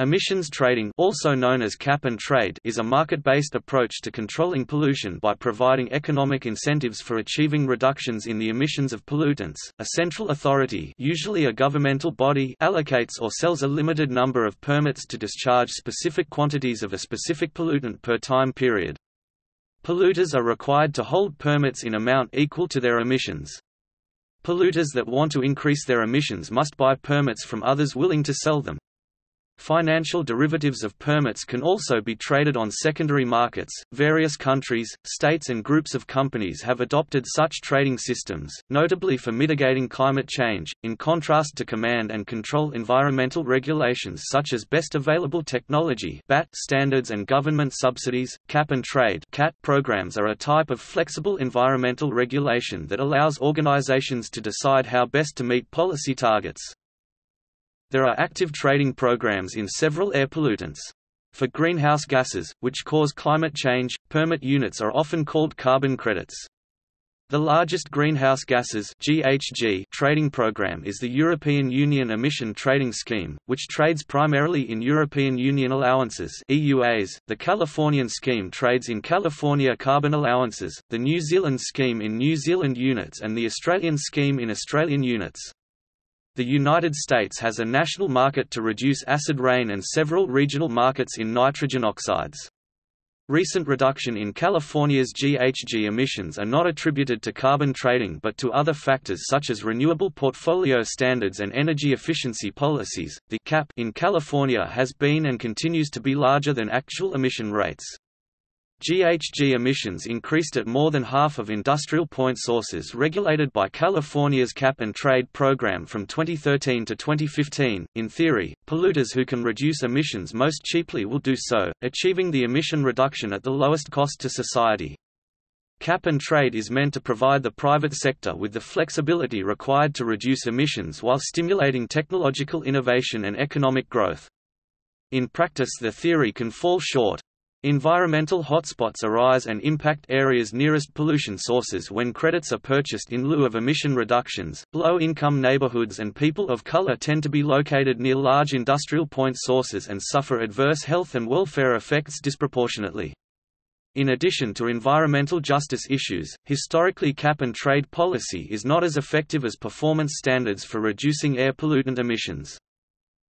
Emissions trading also known as cap and trade is a market-based approach to controlling pollution by providing economic incentives for achieving reductions in the emissions of pollutants. A central authority, usually a governmental body, allocates or sells a limited number of permits to discharge specific quantities of a specific pollutant per time period. Polluters are required to hold permits in amount equal to their emissions. Polluters that want to increase their emissions must buy permits from others willing to sell them. Financial derivatives of permits can also be traded on secondary markets. Various countries, states, and groups of companies have adopted such trading systems, notably for mitigating climate change, in contrast to command and control environmental regulations such as best available technology standards and government subsidies. Cap and trade programs are a type of flexible environmental regulation that allows organizations to decide how best to meet policy targets. There are active trading programs in several air pollutants. For greenhouse gases, which cause climate change, permit units are often called carbon credits. The largest greenhouse gases GHG trading program is the European Union Emission Trading Scheme, which trades primarily in European Union allowances EUAs. .The Californian scheme trades in California carbon allowances, the New Zealand scheme in New Zealand units and the Australian scheme in Australian units. The United States has a national market to reduce acid rain and several regional markets in nitrogen oxides. Recent reduction in California's GHG emissions are not attributed to carbon trading but to other factors such as renewable portfolio standards and energy efficiency policies. The cap in California has been and continues to be larger than actual emission rates. GHG emissions increased at more than half of industrial point sources regulated by California's Cap and Trade program from 2013 to 2015. In theory, polluters who can reduce emissions most cheaply will do so, achieving the emission reduction at the lowest cost to society. Cap and trade is meant to provide the private sector with the flexibility required to reduce emissions while stimulating technological innovation and economic growth. In practice the theory can fall short, Environmental hotspots arise and impact areas nearest pollution sources when credits are purchased in lieu of emission reductions. Low income neighborhoods and people of color tend to be located near large industrial point sources and suffer adverse health and welfare effects disproportionately. In addition to environmental justice issues, historically cap and trade policy is not as effective as performance standards for reducing air pollutant emissions.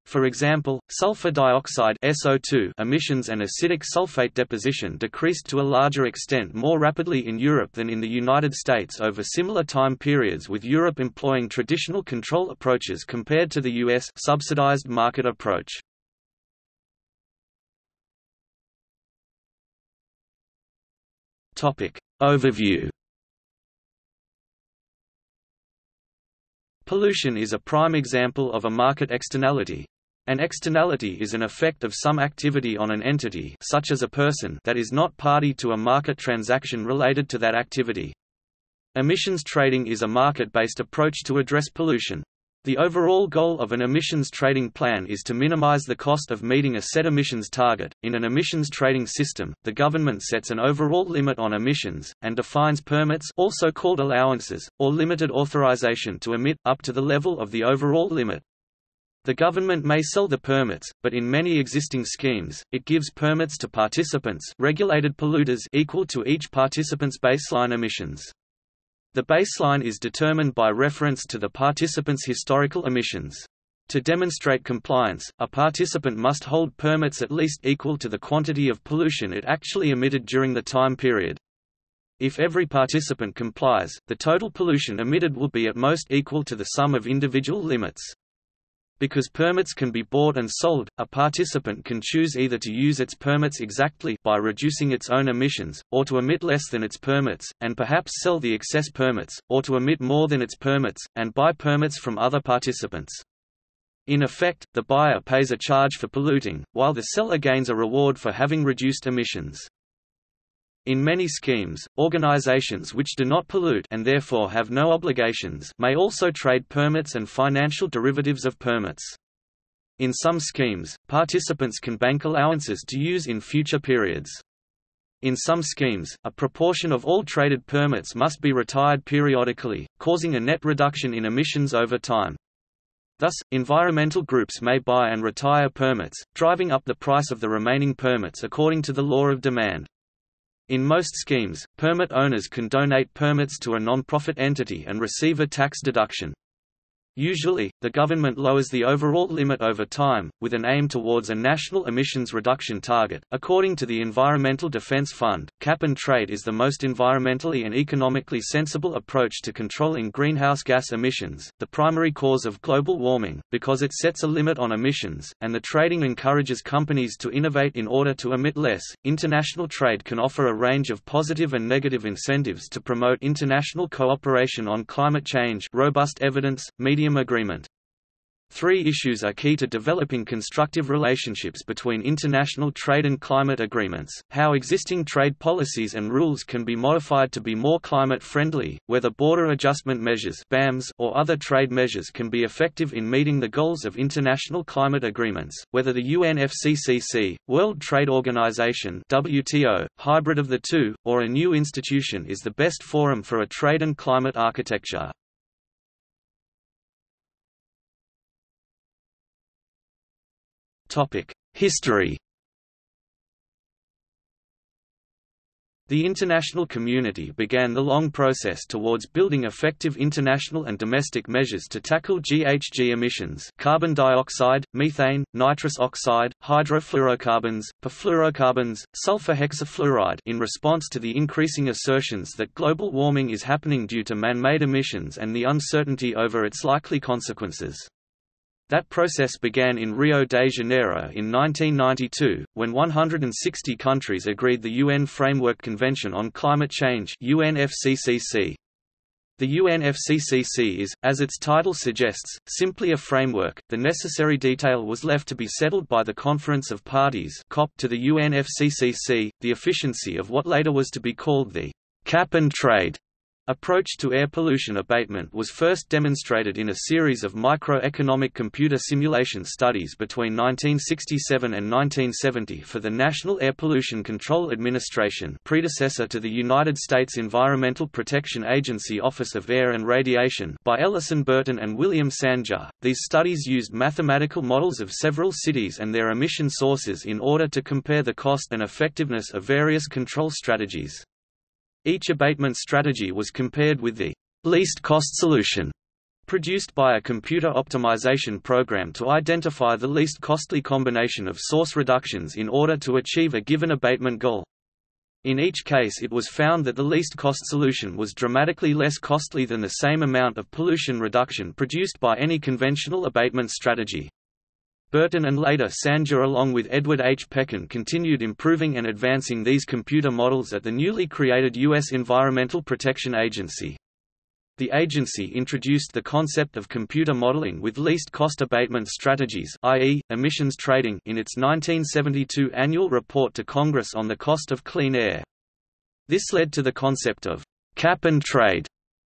For example, sulfur dioxide SO2 emissions and acidic sulfate deposition decreased to a larger extent more rapidly in Europe than in the United States over similar time periods with Europe employing traditional control approaches compared to the US subsidized market approach. Topic Overview Pollution is a prime example of a market externality, an externality is an effect of some activity on an entity such as a person that is not party to a market transaction related to that activity. Emissions trading is a market-based approach to address pollution. The overall goal of an emissions trading plan is to minimize the cost of meeting a set emissions target. In an emissions trading system, the government sets an overall limit on emissions and defines permits, also called allowances, or limited authorization to emit up to the level of the overall limit. The government may sell the permits, but in many existing schemes, it gives permits to participants regulated polluters equal to each participant's baseline emissions. The baseline is determined by reference to the participant's historical emissions. To demonstrate compliance, a participant must hold permits at least equal to the quantity of pollution it actually emitted during the time period. If every participant complies, the total pollution emitted will be at most equal to the sum of individual limits. Because permits can be bought and sold, a participant can choose either to use its permits exactly by reducing its own emissions, or to emit less than its permits, and perhaps sell the excess permits, or to emit more than its permits, and buy permits from other participants. In effect, the buyer pays a charge for polluting, while the seller gains a reward for having reduced emissions. In many schemes, organizations which do not pollute and therefore have no obligations may also trade permits and financial derivatives of permits. In some schemes, participants can bank allowances to use in future periods. In some schemes, a proportion of all traded permits must be retired periodically, causing a net reduction in emissions over time. Thus, environmental groups may buy and retire permits, driving up the price of the remaining permits according to the law of demand. In most schemes, permit owners can donate permits to a non-profit entity and receive a tax deduction. Usually, the government lowers the overall limit over time, with an aim towards a national emissions reduction target. According to the Environmental Defense Fund, cap and trade is the most environmentally and economically sensible approach to controlling greenhouse gas emissions, the primary cause of global warming, because it sets a limit on emissions, and the trading encourages companies to innovate in order to emit less. International trade can offer a range of positive and negative incentives to promote international cooperation on climate change, robust evidence, media Medium Agreement. Three issues are key to developing constructive relationships between international trade and climate agreements, how existing trade policies and rules can be modified to be more climate-friendly, whether border adjustment measures BAMs or other trade measures can be effective in meeting the goals of international climate agreements, whether the UNFCCC, World Trade Organization WTO, hybrid of the two, or a new institution is the best forum for a trade and climate architecture. History The international community began the long process towards building effective international and domestic measures to tackle GHG emissions carbon dioxide, methane, nitrous oxide, hydrofluorocarbons, perfluorocarbons, sulfur hexafluoride in response to the increasing assertions that global warming is happening due to man-made emissions and the uncertainty over its likely consequences. That process began in Rio de Janeiro in 1992, when 160 countries agreed the UN Framework Convention on Climate Change UNFCCC. The UNFCCC is, as its title suggests, simply a framework. The necessary detail was left to be settled by the Conference of Parties (COP) to the UNFCCC. The efficiency of what later was to be called the cap and trade approach to air pollution abatement was first demonstrated in a series of microeconomic computer simulation studies between 1967 and 1970 for the National Air Pollution Control Administration predecessor to the United States Environmental Protection Agency Office of Air and Radiation by Ellison Burton and William Sanjour. These studies used mathematical models of several cities and their emission sources in order to compare the cost and effectiveness of various control strategies. Each abatement strategy was compared with the least cost solution produced by a computer optimization program to identify the least costly combination of source reductions in order to achieve a given abatement goal. In each case it was found that the least cost solution was dramatically less costly than the same amount of pollution reduction produced by any conventional abatement strategy. Burton and later Sanjour along with Edward H. Pechan continued improving and advancing these computer models at the newly created U.S. Environmental Protection Agency. The agency introduced the concept of computer modeling with least cost abatement strategies i.e., emissions trading in its 1972 annual report to Congress on the cost of clean air. This led to the concept of cap and trade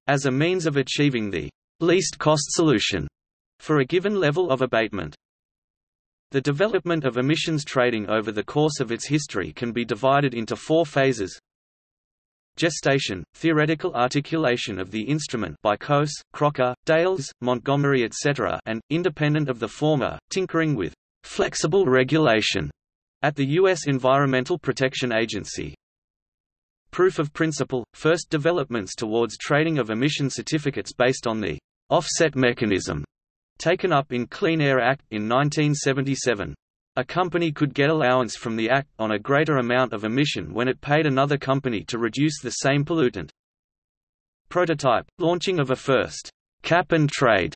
as a means of achieving the least cost solution for a given level of abatement. The development of emissions trading over the course of its history can be divided into four phases. Gestation, theoretical articulation of the instrument by Coase, Crocker, Dales, Montgomery etc. and, independent of the former, tinkering with «flexible regulation» at the U.S. Environmental Protection Agency. Proof of principle – first developments towards trading of emission certificates based on the «offset mechanism» taken up in Clean Air Act in 1977. A company could get allowance from the Act on a greater amount of emission when it paid another company to reduce the same pollutant. Prototype – launching of a first cap and trade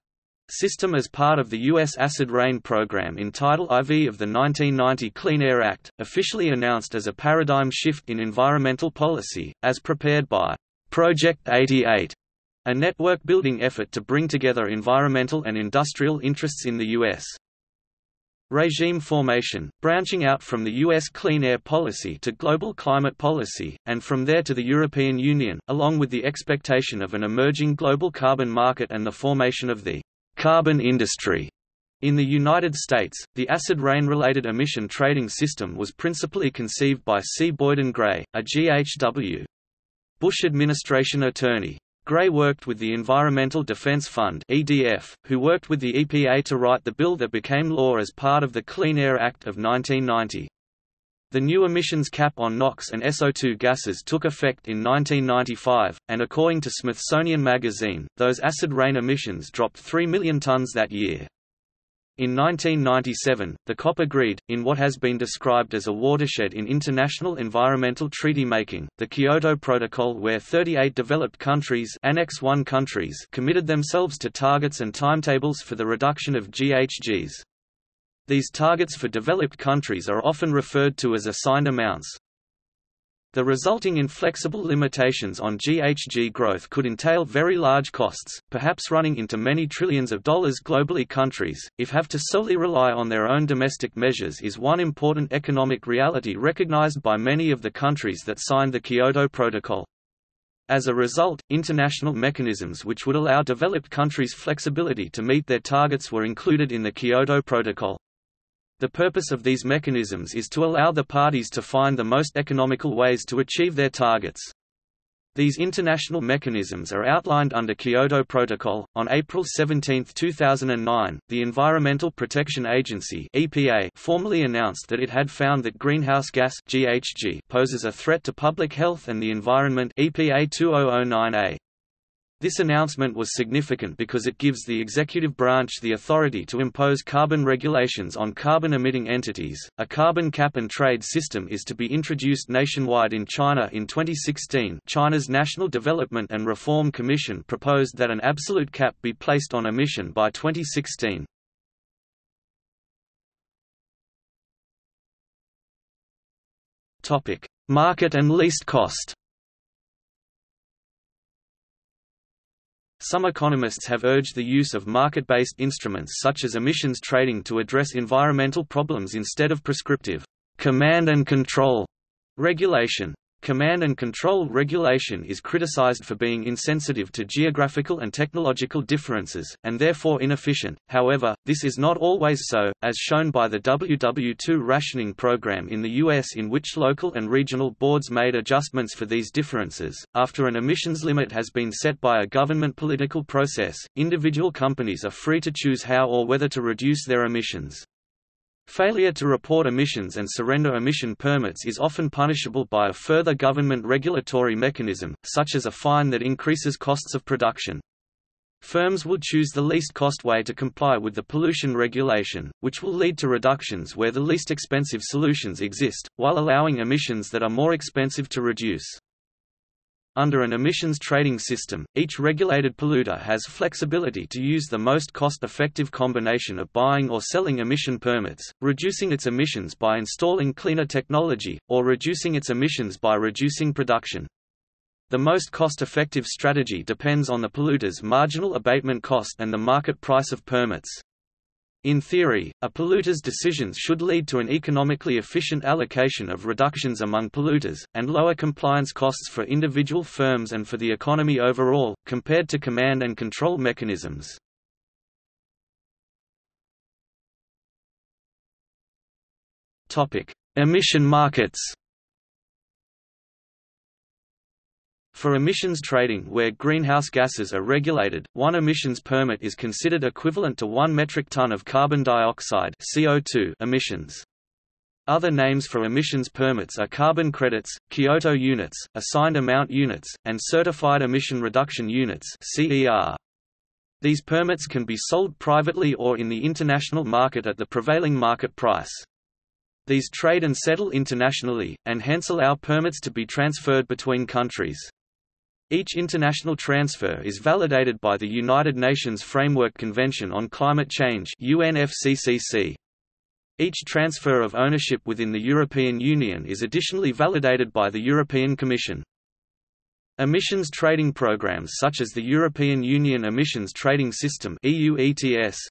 system as part of the U.S. acid rain program in Title IV of the 1990 Clean Air Act, officially announced as a paradigm shift in environmental policy, as prepared by Project 88 a network-building effort to bring together environmental and industrial interests in the U.S. Regime formation, branching out from the U.S. clean air policy to global climate policy, and from there to the European Union, along with the expectation of an emerging global carbon market and the formation of the carbon industry. In the United States, the acid rain-related emission trading system was principally conceived by C. Boyden Gray, a GHW. Bush administration attorney. Gray worked with the Environmental Defense Fund (EDF), who worked with the EPA to write the bill that became law as part of the Clean Air Act of 1990. The new emissions cap on NOx and SO2 gases took effect in 1995, and according to Smithsonian Magazine, those acid rain emissions dropped 3 million tons that year. In 1997, the COP agreed, in what has been described as a watershed in international environmental treaty making, the Kyoto Protocol where 38 developed countries, Annex I countries committed themselves to targets and timetables for the reduction of GHGs. These targets for developed countries are often referred to as assigned amounts. The resulting inflexible limitations on GHG growth could entail very large costs, perhaps running into many trillions of dollars globally countries, if have to solely rely on their own domestic measures is one important economic reality recognized by many of the countries that signed the Kyoto Protocol. As a result, international mechanisms which would allow developed countries flexibility to meet their targets were included in the Kyoto Protocol. The purpose of these mechanisms is to allow the parties to find the most economical ways to achieve their targets. These international mechanisms are outlined under Kyoto Protocol. On April 17, 2009, the Environmental Protection Agency (EPA) formally announced that it had found that greenhouse gas (GHG) poses a threat to public health and the environment (EPA 2009A). This announcement was significant because it gives the executive branch the authority to impose carbon regulations on carbon-emitting entities. A carbon cap and trade system is to be introduced nationwide in China in 2016. China's National Development and Reform Commission proposed that an absolute cap be placed on emission by 2016. Topic: Market and least cost. Some economists have urged the use of market-based instruments such as emissions trading to address environmental problems instead of prescriptive command and control regulation. Command and control regulation is criticized for being insensitive to geographical and technological differences, and therefore inefficient. However, this is not always so, as shown by the WW2 rationing program in the US, in which local and regional boards made adjustments for these differences. After an emissions limit has been set by a government political process, individual companies are free to choose how or whether to reduce their emissions. Failure to report emissions and surrender emission permits is often punishable by a further government regulatory mechanism, such as a fine that increases costs of production. Firms will choose the least cost way to comply with the pollution regulation, which will lead to reductions where the least expensive solutions exist, while allowing emissions that are more expensive to reduce. Under an emissions trading system, each regulated polluter has flexibility to use the most cost-effective combination of buying or selling emission permits, reducing its emissions by installing cleaner technology, or reducing its emissions by reducing production. The most cost-effective strategy depends on the polluter's marginal abatement cost and the market price of permits. In theory, a polluter's decisions should lead to an economically efficient allocation of reductions among polluters, and lower compliance costs for individual firms and for the economy overall, compared to command and control mechanisms. Emission markets For emissions trading where greenhouse gases are regulated, one emissions permit is considered equivalent to 1 metric ton of carbon dioxide CO2 emissions. Other names for emissions permits are carbon credits, Kyoto units, assigned amount units, and certified emission reduction units CER. These permits can be sold privately or in the international market at the prevailing market price. These trade and settle internationally, and hence allow permits to be transferred between countries. Each international transfer is validated by the United Nations Framework Convention on Climate Change UNFCCC. Each transfer of ownership within the European Union is additionally validated by the European Commission. Emissions trading programs such as the European Union Emissions Trading System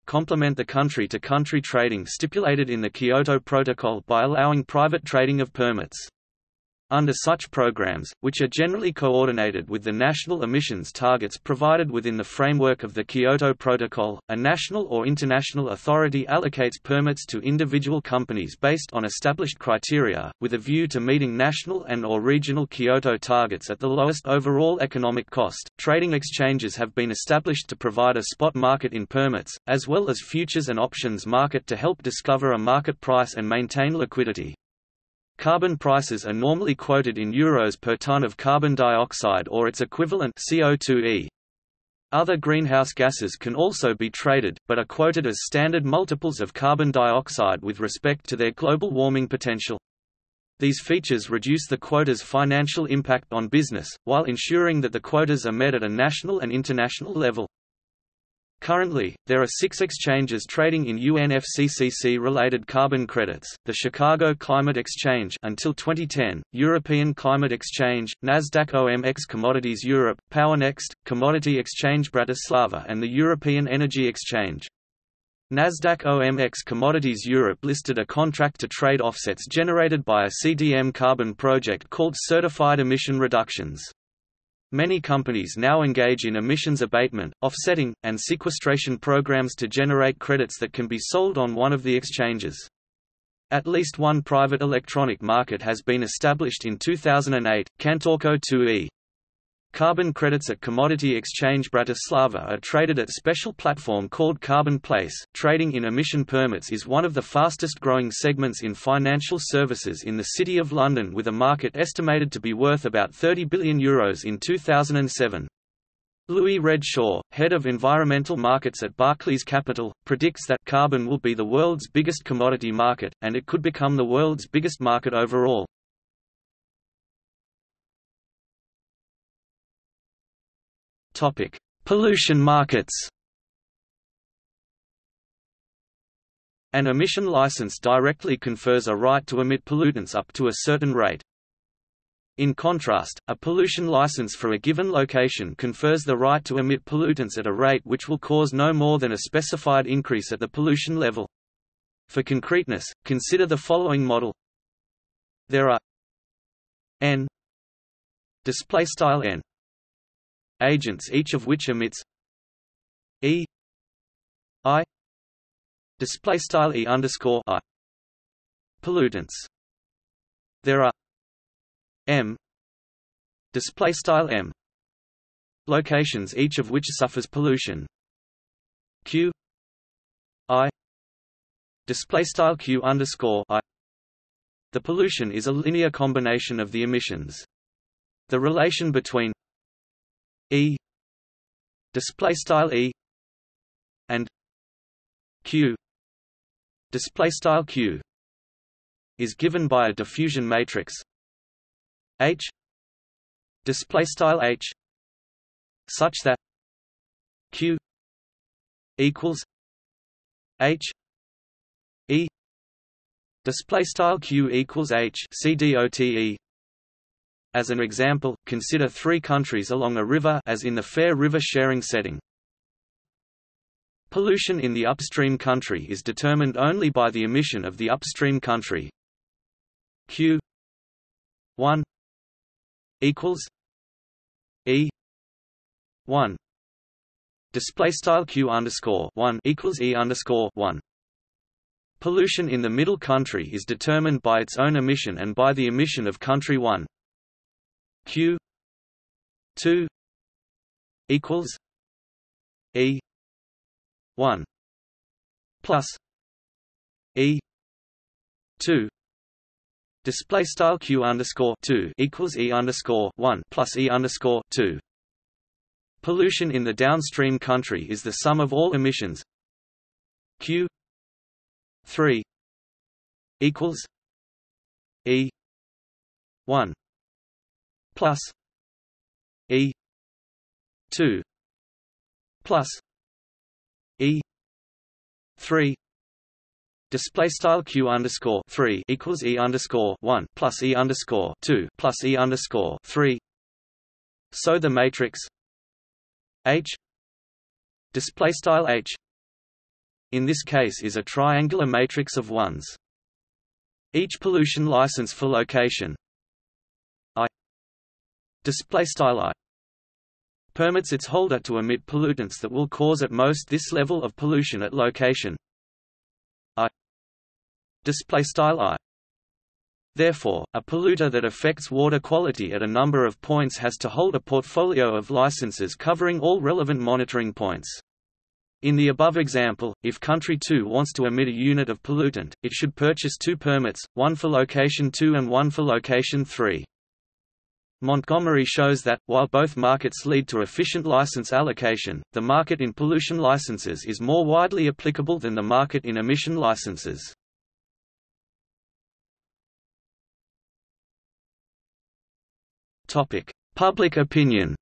complement the country-to-country -country trading stipulated in the Kyoto Protocol by allowing private trading of permits. Under such programs, which are generally coordinated with the national emissions targets provided within the framework of the Kyoto Protocol, a national or international authority allocates permits to individual companies based on established criteria, with a view to meeting national and or regional Kyoto targets at the lowest overall economic cost. Trading exchanges have been established to provide a spot market in permits, as well as futures and options market to help discover a market price and maintain liquidity. Carbon prices are normally quoted in euros per ton of carbon dioxide or its equivalent CO2e. Other greenhouse gases can also be traded, but are quoted as standard multiples of carbon dioxide with respect to their global warming potential. These features reduce the quota's financial impact on business, while ensuring that the quotas are met at a national and international level. Currently, there are six exchanges trading in UNFCCC-related carbon credits, the Chicago Climate Exchange until 2010, European Climate Exchange, Nasdaq OMX Commodities Europe, PowerNext, Commodity Exchange Bratislava and the European Energy Exchange. Nasdaq OMX Commodities Europe listed a contract to trade offsets generated by a CDM carbon project called Certified Emission Reductions. Many companies now engage in emissions abatement, offsetting, and sequestration programs to generate credits that can be sold on one of the exchanges. At least one private electronic market has been established in 2008, Cantorco 2e. Carbon credits at Commodity Exchange Bratislava are traded at special platform called Carbon Place. Trading in emission permits is one of the fastest growing segments in financial services in the City of London with a market estimated to be worth about 30 billion euros in 2007. Louis Redshaw, head of environmental markets at Barclays Capital, predicts that carbon will be the world's biggest commodity market, and it could become the world's biggest market overall. Topic: Pollution markets. An emission license directly confers a right to emit pollutants up to a certain rate. In contrast, a pollution license for a given location confers the right to emit pollutants at a rate which will cause no more than a specified increase at the pollution level. For concreteness, consider the following model. There are n display style n agents each of which emits E I display style E underscore I pollutants. There are M display style M locations each of which suffers pollution. Q I display style Q underscore I the pollution is a linear combination of the emissions. The relation between E display style E and Q display style Q is given by a diffusion matrix. H display style H such that Q equals H E display style Q equals H C D O T E as an example, consider three countries along a river as in the fair river sharing setting. Pollution in the upstream country is determined only by the emission of the upstream country. Q 1 equals E 1 display style Q underscore 1 equals E underscore 1 Pollution in the middle country is determined by its own emission and by the emission of country 1 q 2 equals e 1 plus e 2 display style q underscore 2 equals e underscore 1 plus e underscore 2 pollution in the downstream country is the sum of all emissions. Q 3 equals e 1 plus E two plus E three Display style q underscore three equals e underscore one plus e underscore two plus e underscore three. So the matrix H display style H in this case is a triangular matrix of ones. Each pollution license for location display style I permits its holder to emit pollutants that will cause at most this level of pollution at location I display style I Therefore, a polluter that affects water quality at a number of points has to hold a portfolio of licenses covering all relevant monitoring points. In the above example, if Country 2 wants to emit a unit of pollutant, it should purchase two permits, one for location 2 and one for location 3. Montgomery shows that, while both markets lead to efficient license allocation, the market in pollution licenses is more widely applicable than the market in emission licenses. Public opinion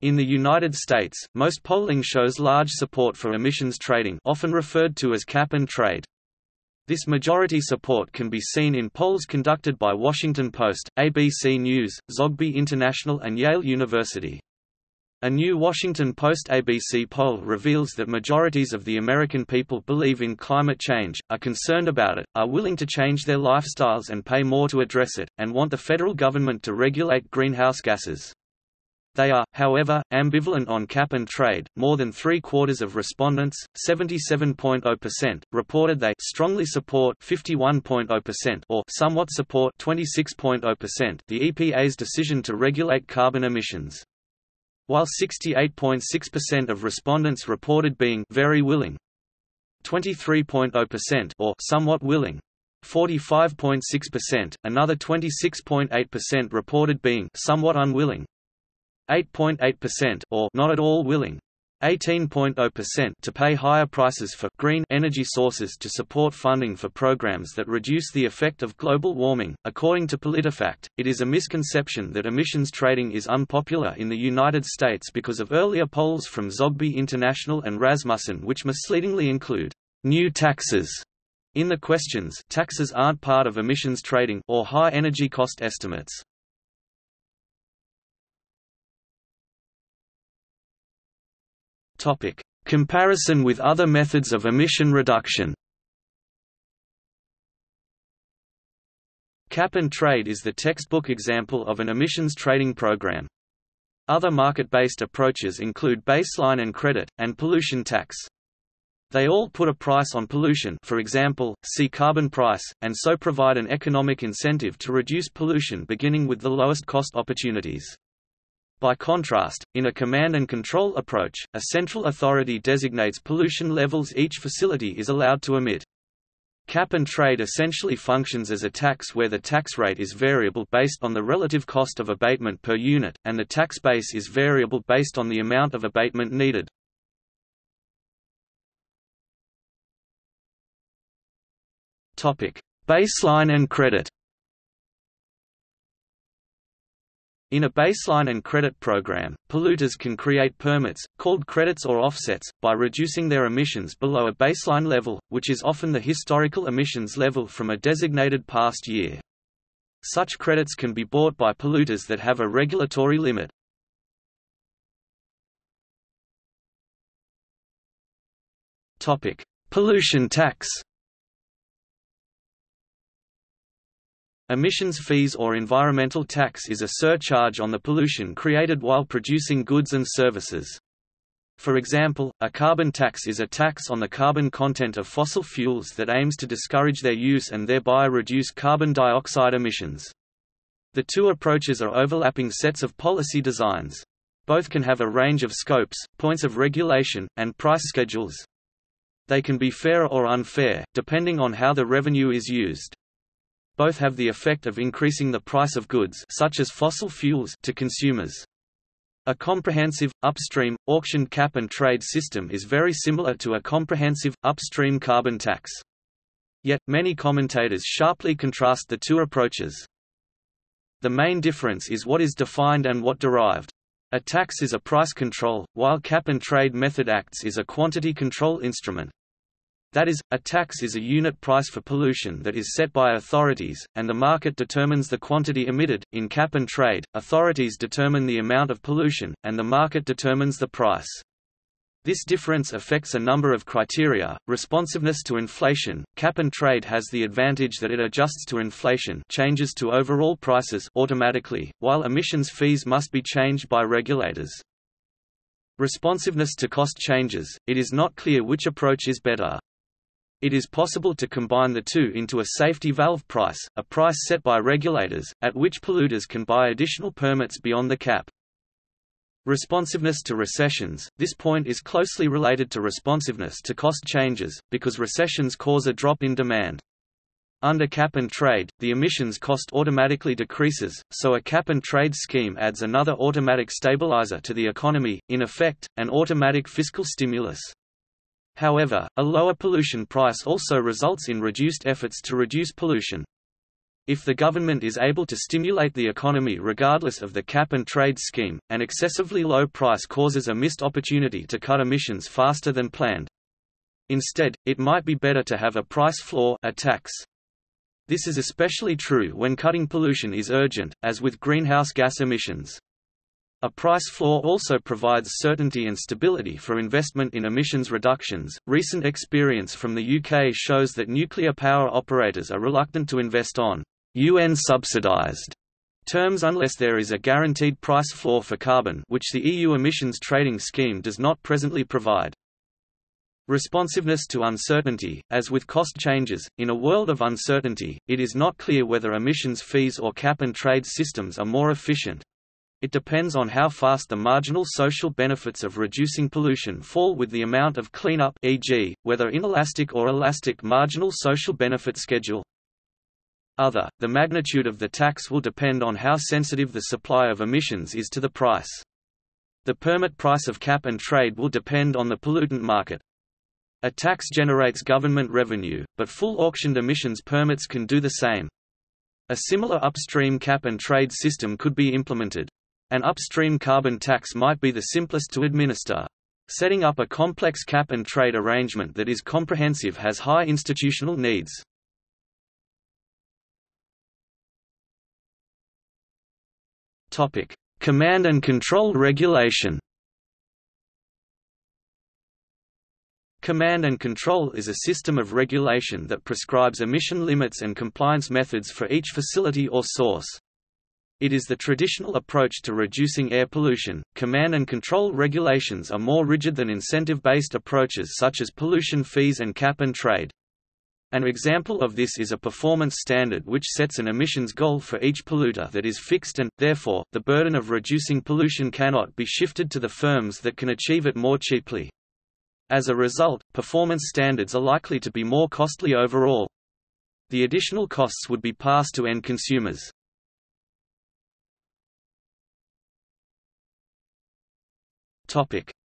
In the United States, most polling shows large support for emissions trading often referred to as cap and trade. This majority support can be seen in polls conducted by Washington Post, ABC News, Zogby International and Yale University. A new Washington Post-ABC poll reveals that majorities of the American people believe in climate change, are concerned about it, are willing to change their lifestyles and pay more to address it, and want the federal government to regulate greenhouse gases. They are, however, ambivalent on cap and trade. More than three quarters of respondents, 77.0%, reported they strongly support 51.0% or somewhat support 26.0% the EPA's decision to regulate carbon emissions. While 68.6% of respondents reported being very willing, 23.0% or somewhat willing, 45.6%, another 26.8% reported being somewhat unwilling, 8.8% or not at all willing 18.0% to pay higher prices for green energy sources to support funding for programs that reduce the effect of global warming. According to PolitiFact, it is a misconception that emissions trading is unpopular in the United States because of earlier polls from Zogby International and Rasmussen which misleadingly include new taxes in the questions. Taxes aren't part of emissions trading or high energy cost estimates. Topic: Comparison with other methods of emission reduction. Cap and trade is the textbook example of an emissions trading program. Other market-based approaches include baseline and credit, and pollution tax. They all put a price on pollution for example, see carbon price, and so provide an economic incentive to reduce pollution beginning with the lowest cost opportunities. By contrast, in a command and control approach, a central authority designates pollution levels each facility is allowed to emit. Cap and trade essentially functions as a tax where the tax rate is variable based on the relative cost of abatement per unit, and the tax base is variable based on the amount of abatement needed. Baseline and credit In a baseline and credit program, polluters can create permits, called credits or offsets, by reducing their emissions below a baseline level, which is often the historical emissions level from a designated past year. Such credits can be bought by polluters that have a regulatory limit. Pollution tax Emissions fees or environmental tax is a surcharge on the pollution created while producing goods and services. For example, a carbon tax is a tax on the carbon content of fossil fuels that aims to discourage their use and thereby reduce carbon dioxide emissions. The two approaches are overlapping sets of policy designs. Both can have a range of scopes, points of regulation, and price schedules. They can be fair or unfair, depending on how the revenue is used both have the effect of increasing the price of goods such as fossil fuels to consumers. A comprehensive, upstream, auctioned cap and trade system is very similar to a comprehensive, upstream carbon tax. Yet, many commentators sharply contrast the two approaches. The main difference is what is defined and what derived. A tax is a price control, while cap and trade method acts is a quantity control instrument. That is, a tax is a unit price for pollution that is set by authorities, and the market determines the quantity emitted. In cap and trade, authorities determine the amount of pollution, and the market determines the price. This difference affects a number of criteria, responsiveness to inflation, cap and trade has the advantage that it adjusts to inflation changes to overall prices automatically, while emissions fees must be changed by regulators. Responsiveness to cost changes, it is not clear which approach is better. It is possible to combine the two into a safety valve price, a price set by regulators, at which polluters can buy additional permits beyond the cap. Responsiveness to recessions – This point is closely related to responsiveness to cost changes, because recessions cause a drop in demand. Under cap and trade, the emissions cost automatically decreases, so a cap and trade scheme adds another automatic stabilizer to the economy, in effect, an automatic fiscal stimulus. However, a lower pollution price also results in reduced efforts to reduce pollution. If the government is able to stimulate the economy regardless of the cap-and-trade scheme, an excessively low price causes a missed opportunity to cut emissions faster than planned. Instead, it might be better to have a price floor a tax. This is especially true when cutting pollution is urgent, as with greenhouse gas emissions. A price floor also provides certainty and stability for investment in emissions reductions. Recent experience from the UK shows that nuclear power operators are reluctant to invest on UN subsidized terms unless there is a guaranteed price floor for carbon which the EU emissions trading scheme does not presently provide. Responsiveness to uncertainty, as with cost changes, in a world of uncertainty, it is not clear whether emissions fees or cap-and-trade systems are more efficient. It depends on how fast the marginal social benefits of reducing pollution fall with the amount of cleanup e.g., whether inelastic or elastic marginal social benefit schedule. Other, the magnitude of the tax will depend on how sensitive the supply of emissions is to the price. The permit price of cap and trade will depend on the pollutant market. A tax generates government revenue, but full auctioned emissions permits can do the same. A similar upstream cap and trade system could be implemented. An upstream carbon tax might be the simplest to administer. Setting up a complex cap and trade arrangement that is comprehensive has high institutional needs. Topic: Command and control regulation. Command and control is a system of regulation that prescribes emission limits and compliance methods for each facility or source. It is the traditional approach to reducing air pollution. Command and control regulations are more rigid than incentive-based approaches such as pollution fees and cap and trade. An example of this is a performance standard which sets an emissions goal for each polluter that is fixed and, therefore, the burden of reducing pollution cannot be shifted to the firms that can achieve it more cheaply. As a result, performance standards are likely to be more costly overall. The additional costs would be passed to end consumers.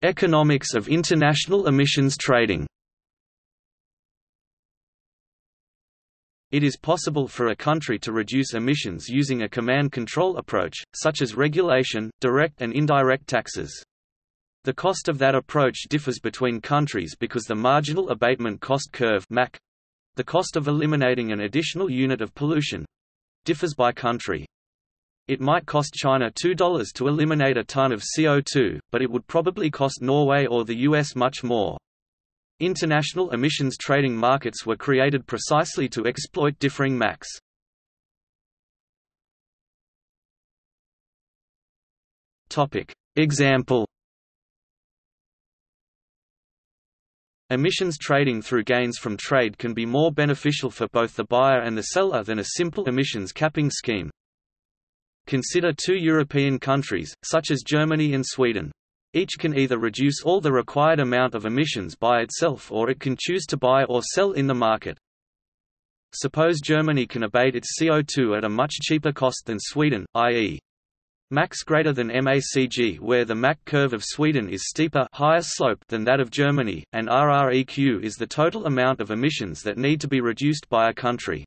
Economics of international emissions trading It is possible for a country to reduce emissions using a command-control approach, such as regulation, direct and indirect taxes. The cost of that approach differs between countries because the marginal abatement cost curve MAC, the cost of eliminating an additional unit of pollution, differs by country. It might cost China $2 to eliminate a ton of CO2, but it would probably cost Norway or the US much more. International emissions trading markets were created precisely to exploit differing MACs. Example Emissions trading through gains from trade can be more beneficial for both the buyer and the seller than a simple emissions capping scheme. Consider two European countries, such as Germany and Sweden. Each can either reduce all the required amount of emissions by itself or it can choose to buy or sell in the market. Suppose Germany can abate its CO2 at a much cheaper cost than Sweden, i.e. MACS greater than MACG where the MAC curve of Sweden is steeper higher slope than that of Germany, and RREQ is the total amount of emissions that need to be reduced by a country.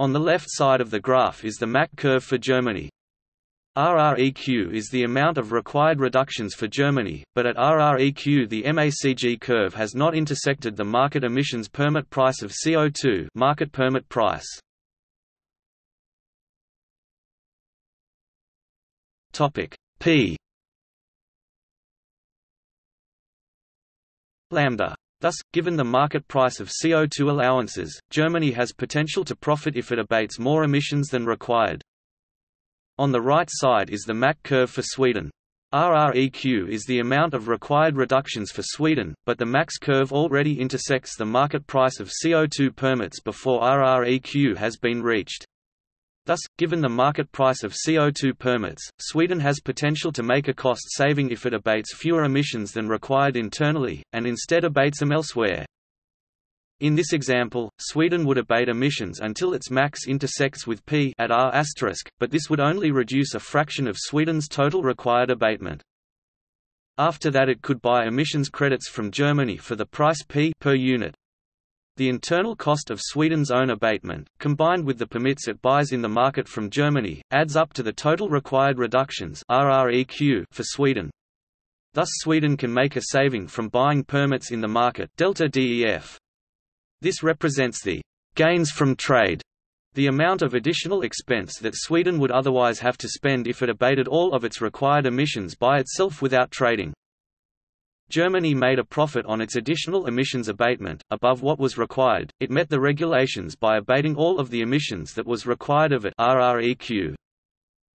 On the left side of the graph is the MAC curve for Germany. RREQ is the amount of required reductions for Germany, but at RREQ the MACG curve has not intersected the market emissions permit price of CO2 market permit price. Topic P lambda. Thus, given the market price of CO2 allowances, Germany has potential to profit if it abates more emissions than required. On the right side is the MAC curve for Sweden. RREQ is the amount of required reductions for Sweden, but the MACS curve already intersects the market price of CO2 permits before RREQ has been reached. Thus, given the market price of CO2 permits, Sweden has potential to make a cost saving if it abates fewer emissions than required internally, and instead abates them elsewhere. In this example, Sweden would abate emissions until its MACS intersects with P at R**, but this would only reduce a fraction of Sweden's total required abatement. After that it could buy emissions credits from Germany for the price P per unit, the internal cost of Sweden's own abatement, combined with the permits it buys in the market from Germany, adds up to the total required reductions RREQ for Sweden. Thus Sweden can make a saving from buying permits in the market delta DEF. This represents the gains from trade, the amount of additional expense that Sweden would otherwise have to spend if it abated all of its required emissions by itself without trading. Germany made a profit on its additional emissions abatement, above what was required, it met the regulations by abating all of the emissions that was required of it RREQ.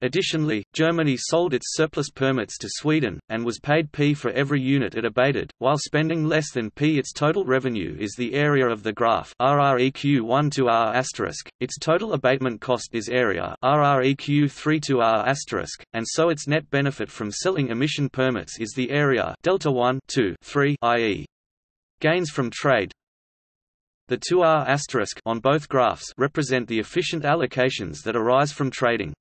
Additionally, Germany sold its surplus permits to Sweden, and was paid P for every unit it abated, while spending less than P. Its total revenue is the area of the graph RREQ 1 to R its total abatement cost is area RREQ 3 to R and so its net benefit from selling emission permits is the area delta 1 2 3 i.e. gains from trade, the 2R on both graphs represent the efficient allocations that arise from trading.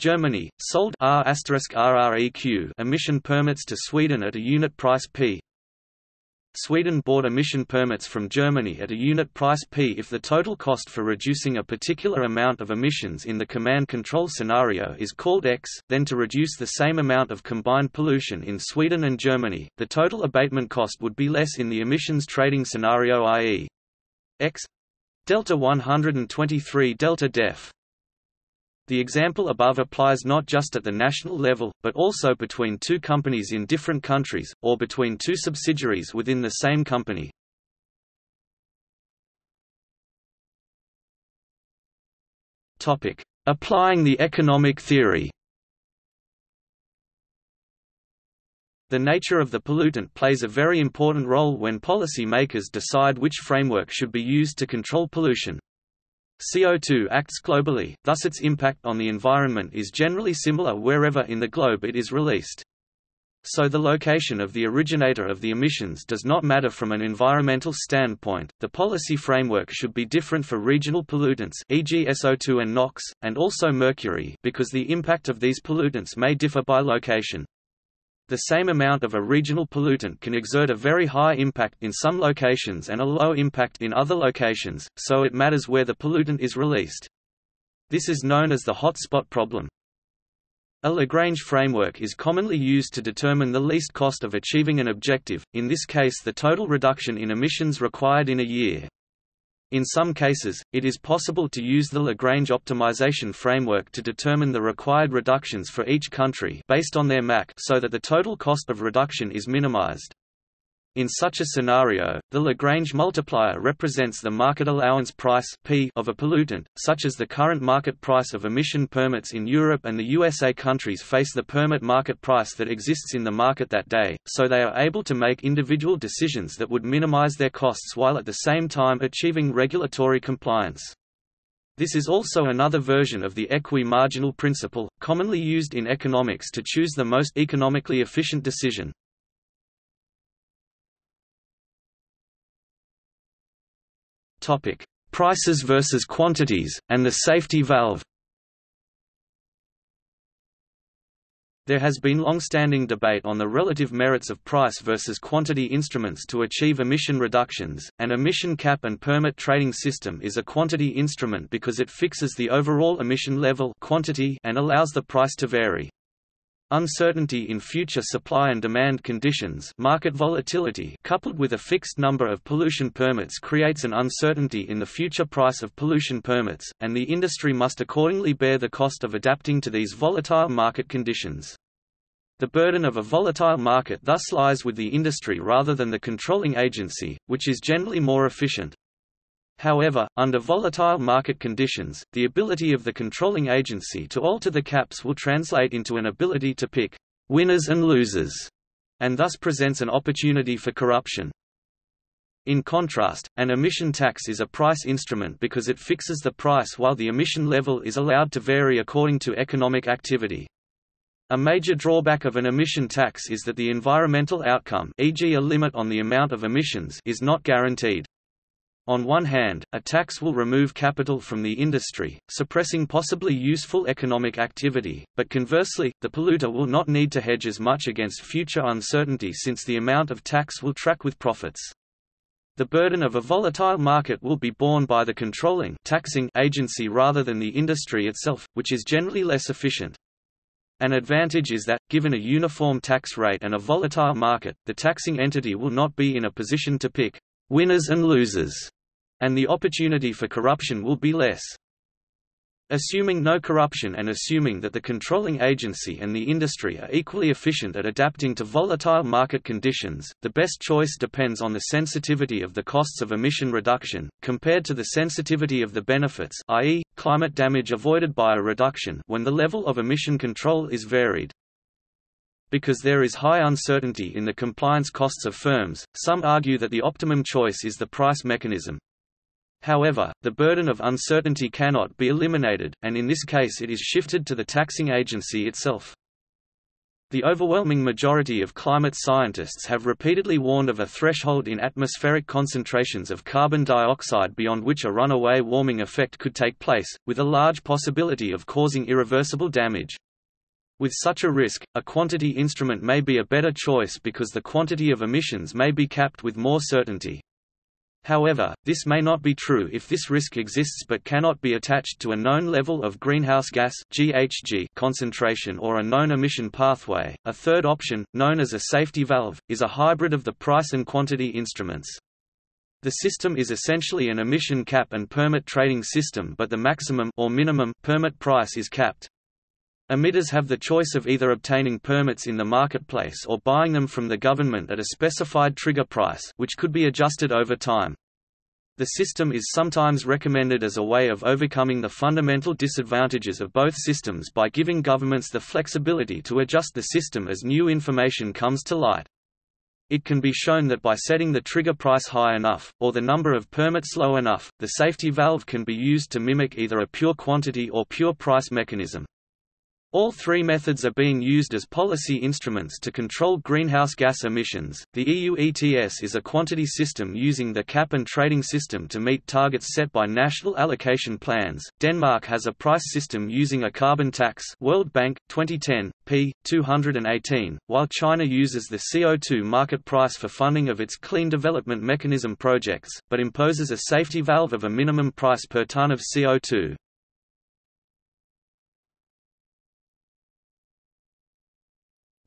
Germany, sold R RREQ emission permits to Sweden at a unit price P. Sweden bought emission permits from Germany at a unit price P if the total cost for reducing a particular amount of emissions in the command control scenario is called X, then to reduce the same amount of combined pollution in Sweden and Germany, the total abatement cost would be less in the emissions trading scenario i.e. X delta 123 delta def the example above applies not just at the national level, but also between two companies in different countries, or between two subsidiaries within the same company. Topic: Applying the economic theory The nature of the pollutant plays a very important role when policy makers decide which framework should be used to control pollution. CO2 acts globally, thus its impact on the environment is generally similar wherever in the globe it is released. So the location of the originator of the emissions does not matter from an environmental standpoint. The policy framework should be different for regional pollutants, e.g. SO2 and NOx, and also mercury, because the impact of these pollutants may differ by location. The same amount of a regional pollutant can exert a very high impact in some locations and a low impact in other locations, so it matters where the pollutant is released. This is known as the hotspot problem. A Lagrange framework is commonly used to determine the least cost of achieving an objective, in this case the total reduction in emissions required in a year. In some cases, it is possible to use the Lagrange optimization framework to determine the required reductions for each country based on their MAC so that the total cost of reduction is minimized. In such a scenario, the Lagrange multiplier represents the market allowance price P of a pollutant, such as the current market price of emission permits in Europe and the USA. Countries face the permit market price that exists in the market that day, so they are able to make individual decisions that would minimize their costs while at the same time achieving regulatory compliance. This is also another version of the equi-marginal principle, commonly used in economics to choose the most economically efficient decision. Topic: Prices versus quantities, and the safety valve. There has been long-standing debate on the relative merits of price versus quantity instruments to achieve emission reductions. An emission cap and permit trading system is a quantity instrument because it fixes the overall emission level quantity and allows the price to vary. Uncertainty in future supply and demand conditions market volatility coupled with a fixed number of pollution permits creates an uncertainty in the future price of pollution permits, and the industry must accordingly bear the cost of adapting to these volatile market conditions. The burden of a volatile market thus lies with the industry rather than the controlling agency, which is generally more efficient. However, under volatile market conditions, the ability of the controlling agency to alter the caps will translate into an ability to pick winners and losers, and thus presents an opportunity for corruption. In contrast, an emission tax is a price instrument because it fixes the price while the emission level is allowed to vary according to economic activity. A major drawback of an emission tax is that the environmental outcome e.g. a limit on the amount of emissions is not guaranteed. On one hand, a tax will remove capital from the industry, suppressing possibly useful economic activity, but conversely, the polluter will not need to hedge as much against future uncertainty since the amount of tax will track with profits. The burden of a volatile market will be borne by the controlling taxing agency rather than the industry itself, which is generally less efficient. An advantage is that, given a uniform tax rate and a volatile market, the taxing entity will not be in a position to pick winners and losers, and the opportunity for corruption will be less. Assuming no corruption and assuming that the controlling agency and the industry are equally efficient at adapting to volatile market conditions, the best choice depends on the sensitivity of the costs of emission reduction, compared to the sensitivity of the benefits i.e., climate damage avoided by a reduction when the level of emission control is varied. Because there is high uncertainty in the compliance costs of firms, some argue that the optimum choice is the price mechanism. However, the burden of uncertainty cannot be eliminated, and in this case it is shifted to the taxing agency itself. The overwhelming majority of climate scientists have repeatedly warned of a threshold in atmospheric concentrations of carbon dioxide beyond which a runaway warming effect could take place, with a large possibility of causing irreversible damage. With such a risk, a quantity instrument may be a better choice because the quantity of emissions may be capped with more certainty. However, this may not be true if this risk exists but cannot be attached to a known level of greenhouse gas (GHG) concentration or a known emission pathway. A third option, known as a safety valve, is a hybrid of the price and quantity instruments. The system is essentially an emission cap and permit trading system but the maximum or minimum permit price is capped. Emitters have the choice of either obtaining permits in the marketplace or buying them from the government at a specified trigger price which could be adjusted over time. The system is sometimes recommended as a way of overcoming the fundamental disadvantages of both systems by giving governments the flexibility to adjust the system as new information comes to light. It can be shown that by setting the trigger price high enough, or the number of permits low enough, the safety valve can be used to mimic either a pure quantity or pure price mechanism. All three methods are being used as policy instruments to control greenhouse gas emissions. The EU ETS is a quantity system using the cap and trading system to meet targets set by national allocation plans. Denmark has a price system using a carbon tax, World Bank 2010 p 218, while China uses the CO2 market price for funding of its clean development mechanism projects, but imposes a safety valve of a minimum price per ton of CO2.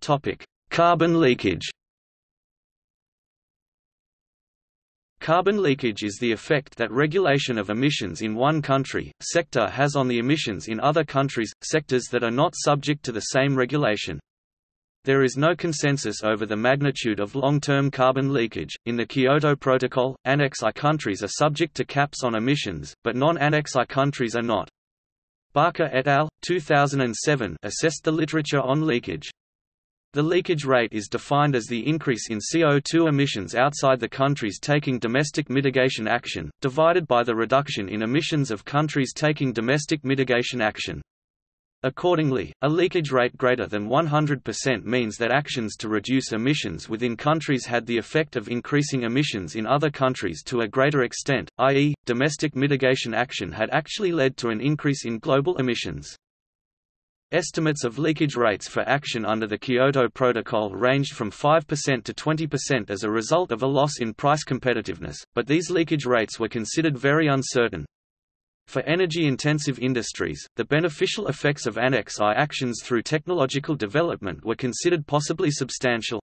Topic: Carbon leakage. Carbon leakage is the effect that regulation of emissions in one country, sector has on the emissions in other countries, sectors that are not subject to the same regulation. There is no consensus over the magnitude of long-term carbon leakage. In the Kyoto Protocol, Annex I countries are subject to caps on emissions, but non-Annex I countries are not. Barker et al. 2007 assessed the literature on leakage. The leakage rate is defined as the increase in CO2 emissions outside the countries taking domestic mitigation action, divided by the reduction in emissions of countries taking domestic mitigation action. Accordingly, a leakage rate greater than 100% means that actions to reduce emissions within countries had the effect of increasing emissions in other countries to a greater extent, i.e., domestic mitigation action had actually led to an increase in global emissions. Estimates of leakage rates for action under the Kyoto Protocol ranged from 5% to 20% as a result of a loss in price competitiveness, but these leakage rates were considered very uncertain. For energy-intensive industries, the beneficial effects of Annex I actions through technological development were considered possibly substantial.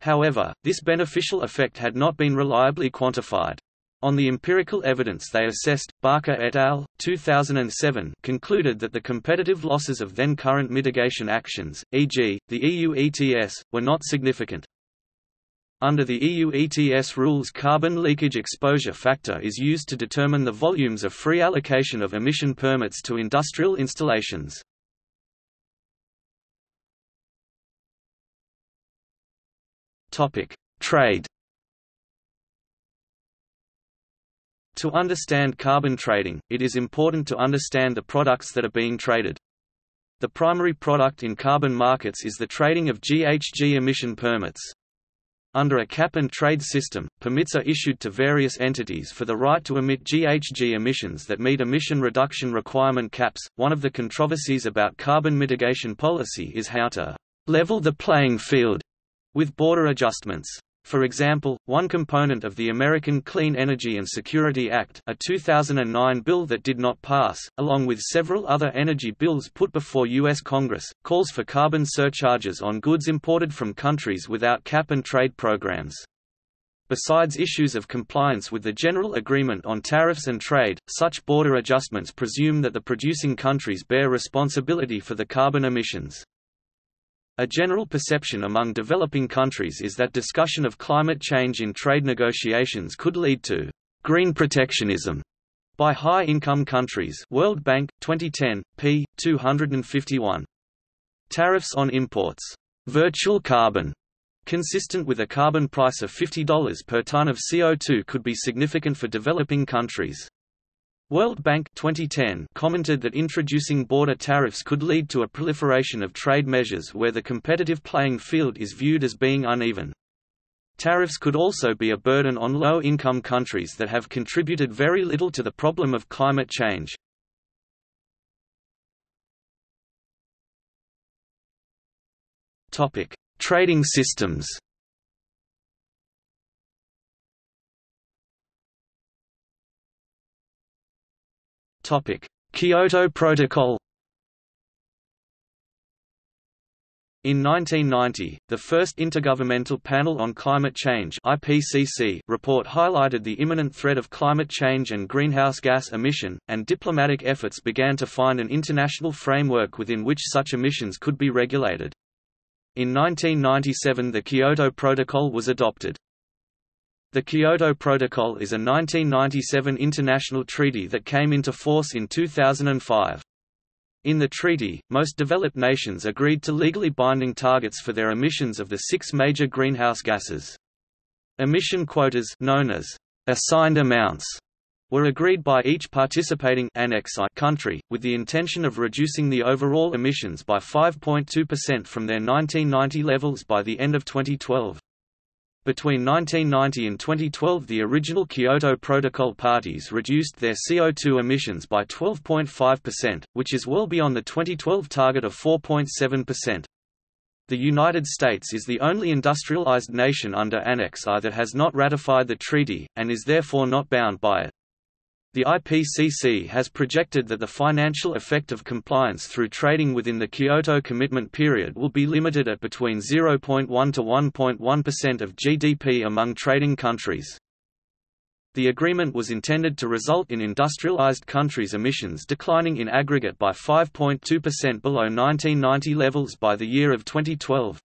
However, this beneficial effect had not been reliably quantified. On the empirical evidence they assessed, Barker et al. 2007 concluded that the competitive losses of then-current mitigation actions, e.g., the EU ETS, were not significant. Under the EU ETS rules carbon leakage exposure factor is used to determine the volumes of free allocation of emission permits to industrial installations. Trade To understand carbon trading, it is important to understand the products that are being traded. The primary product in carbon markets is the trading of GHG emission permits. Under a cap-and-trade system, permits are issued to various entities for the right to emit GHG emissions that meet emission reduction requirement caps. One of the controversies about carbon mitigation policy is how to level the playing field with border adjustments. For example, one component of the American Clean Energy and Security Act a 2009 bill that did not pass, along with several other energy bills put before U.S. Congress, calls for carbon surcharges on goods imported from countries without cap-and-trade programs. Besides issues of compliance with the General Agreement on Tariffs and Trade, such border adjustments presume that the producing countries bear responsibility for the carbon emissions. A general perception among developing countries is that discussion of climate change in trade negotiations could lead to green protectionism by high-income countries World Bank, 2010, p. 251. Tariffs on imports. Virtual carbon consistent with a carbon price of $50 per ton of CO2 could be significant for developing countries. World Bank 2010 commented that introducing border tariffs could lead to a proliferation of trade measures where the competitive playing field is viewed as being uneven. Tariffs could also be a burden on low-income countries that have contributed very little to the problem of climate change. Trading systems Kyoto Protocol In 1990, the first Intergovernmental Panel on Climate Change IPCC report highlighted the imminent threat of climate change and greenhouse gas emission, and diplomatic efforts began to find an international framework within which such emissions could be regulated. In 1997 the Kyoto Protocol was adopted. The Kyoto Protocol is a 1997 international treaty that came into force in 2005. In the treaty, most developed nations agreed to legally binding targets for their emissions of the six major greenhouse gases. Emission quotas known as assigned amounts were agreed by each participating Annex I country, with the intention of reducing the overall emissions by 5.2% from their 1990 levels by the end of 2012. Between 1990 and 2012 the original Kyoto Protocol parties reduced their CO2 emissions by 12.5%, which is well beyond the 2012 target of 4.7%. The United States is the only industrialized nation under Annex I that has not ratified the treaty, and is therefore not bound by it. The IPCC has projected that the financial effect of compliance through trading within the Kyoto Commitment period will be limited at between 0.1 to 1.1% of GDP among trading countries. The agreement was intended to result in industrialized countries' emissions declining in aggregate by 5.2% below 1990 levels by the year of 2012.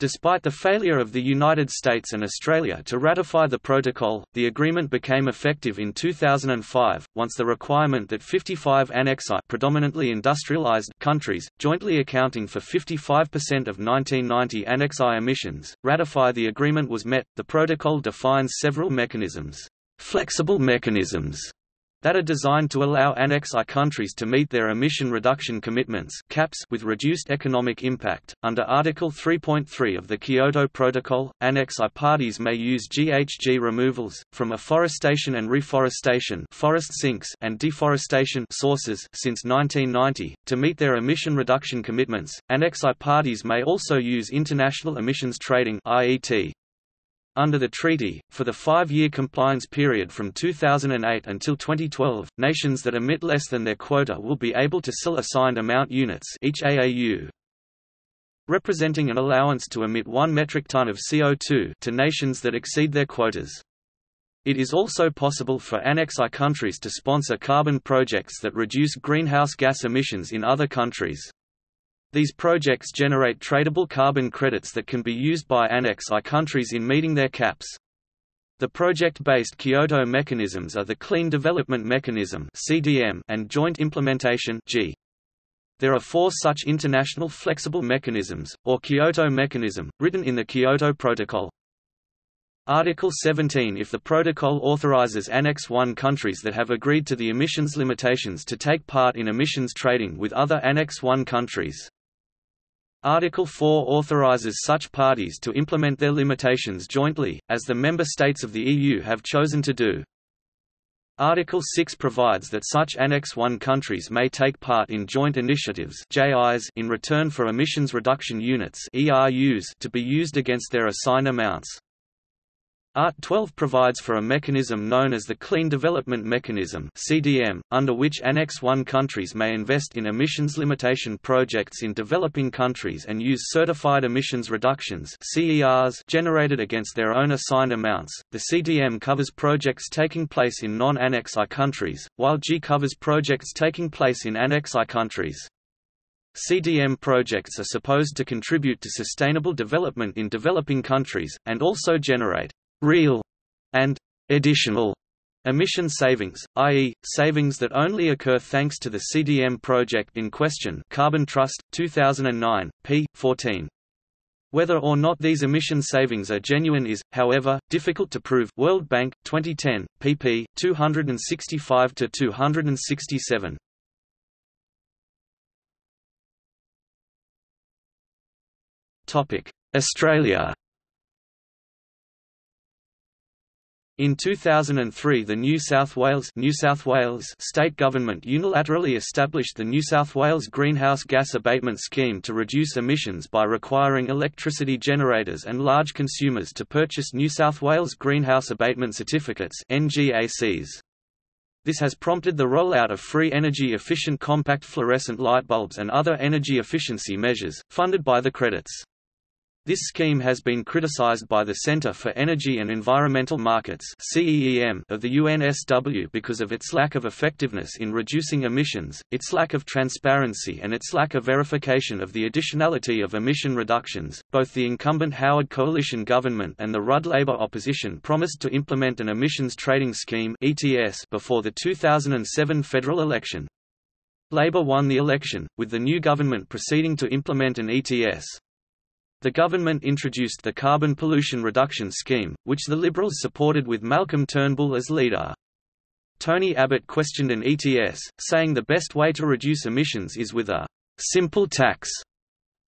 Despite the failure of the United States and Australia to ratify the protocol, the agreement became effective in 2005, once the requirement that 55 Annex I predominantly industrialized countries, jointly accounting for 55% of 1990 Annex I emissions, ratify the agreement was met. The protocol defines several mechanisms, flexible mechanisms that are designed to allow Annex I countries to meet their emission reduction commitments caps with reduced economic impact. Under Article 3.3 of the Kyoto Protocol, Annex I parties may use GHG removals, from afforestation and reforestation forest sinks and deforestation sources since 1990, to meet their emission reduction commitments. Annex I parties may also use international emissions trading IET, under the treaty, for the five-year compliance period from 2008 until 2012, nations that emit less than their quota will be able to sell assigned amount units each AAU, representing an allowance to emit 1 metric ton of CO2 to nations that exceed their quotas. It is also possible for Annex I countries to sponsor carbon projects that reduce greenhouse gas emissions in other countries. These projects generate tradable carbon credits that can be used by Annex I countries in meeting their caps. The project-based Kyoto mechanisms are the Clean Development Mechanism (CDM) and Joint Implementation (JI). There are four such international flexible mechanisms, or Kyoto mechanism, written in the Kyoto Protocol. Article 17 If the protocol authorizes Annex I countries that have agreed to the emissions limitations to take part in emissions trading with other Annex I countries. Article 4 authorizes such parties to implement their limitations jointly, as the member states of the EU have chosen to do. Article 6 provides that such Annex I countries may take part in joint initiatives in return for emissions reduction units to be used against their assigned amounts. Art 12 provides for a mechanism known as the Clean Development Mechanism (CDM), under which Annex I countries may invest in emissions limitation projects in developing countries and use certified emissions reductions (CERs) generated against their own assigned amounts. The CDM covers projects taking place in non-Annex I countries, while JI covers projects taking place in Annex I countries. CDM projects are supposed to contribute to sustainable development in developing countries, and also generate real and additional emission savings, i.e., savings that only occur thanks to the CDM project in question Carbon Trust, 2009, p. 14. Whether or not these emission savings are genuine is, however, difficult to prove World Bank, 2010, pp. 265–267. Australia In 2003 the New South Wales, New South Wales state government unilaterally established the New South Wales Greenhouse Gas Abatement Scheme to reduce emissions by requiring electricity generators and large consumers to purchase New South Wales Greenhouse Abatement Certificates NGACs. This has prompted the rollout of free energy-efficient compact fluorescent light bulbs and other energy efficiency measures, funded by the credits. This scheme has been criticized by the Center for Energy and Environmental Markets of the UNSW because of its lack of effectiveness in reducing emissions, its lack of transparency and its lack of verification of the additionality of emission reductions. Both the incumbent Howard coalition government and the Rudd Labour opposition promised to implement an emissions trading scheme (ETS) before the 2007 federal election. Labour won the election, with the new government proceeding to implement an ETS. The government introduced the Carbon Pollution Reduction Scheme, which the Liberals supported with Malcolm Turnbull as leader. Tony Abbott questioned an ETS, saying the best way to reduce emissions is with a simple tax.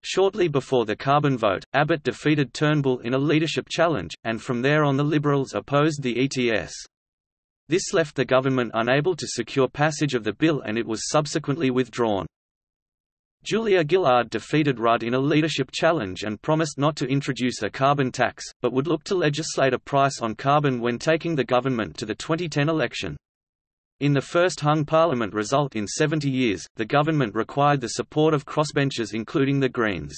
Shortly before the carbon vote, Abbott defeated Turnbull in a leadership challenge, and from there on the Liberals opposed the ETS. This left the government unable to secure passage of the bill and it was subsequently withdrawn. Julia Gillard defeated Rudd in a leadership challenge and promised not to introduce a carbon tax, but would look to legislate a price on carbon when taking the government to the 2010 election. In the first hung parliament result in 70 years, the government required the support of crossbenchers including the Greens.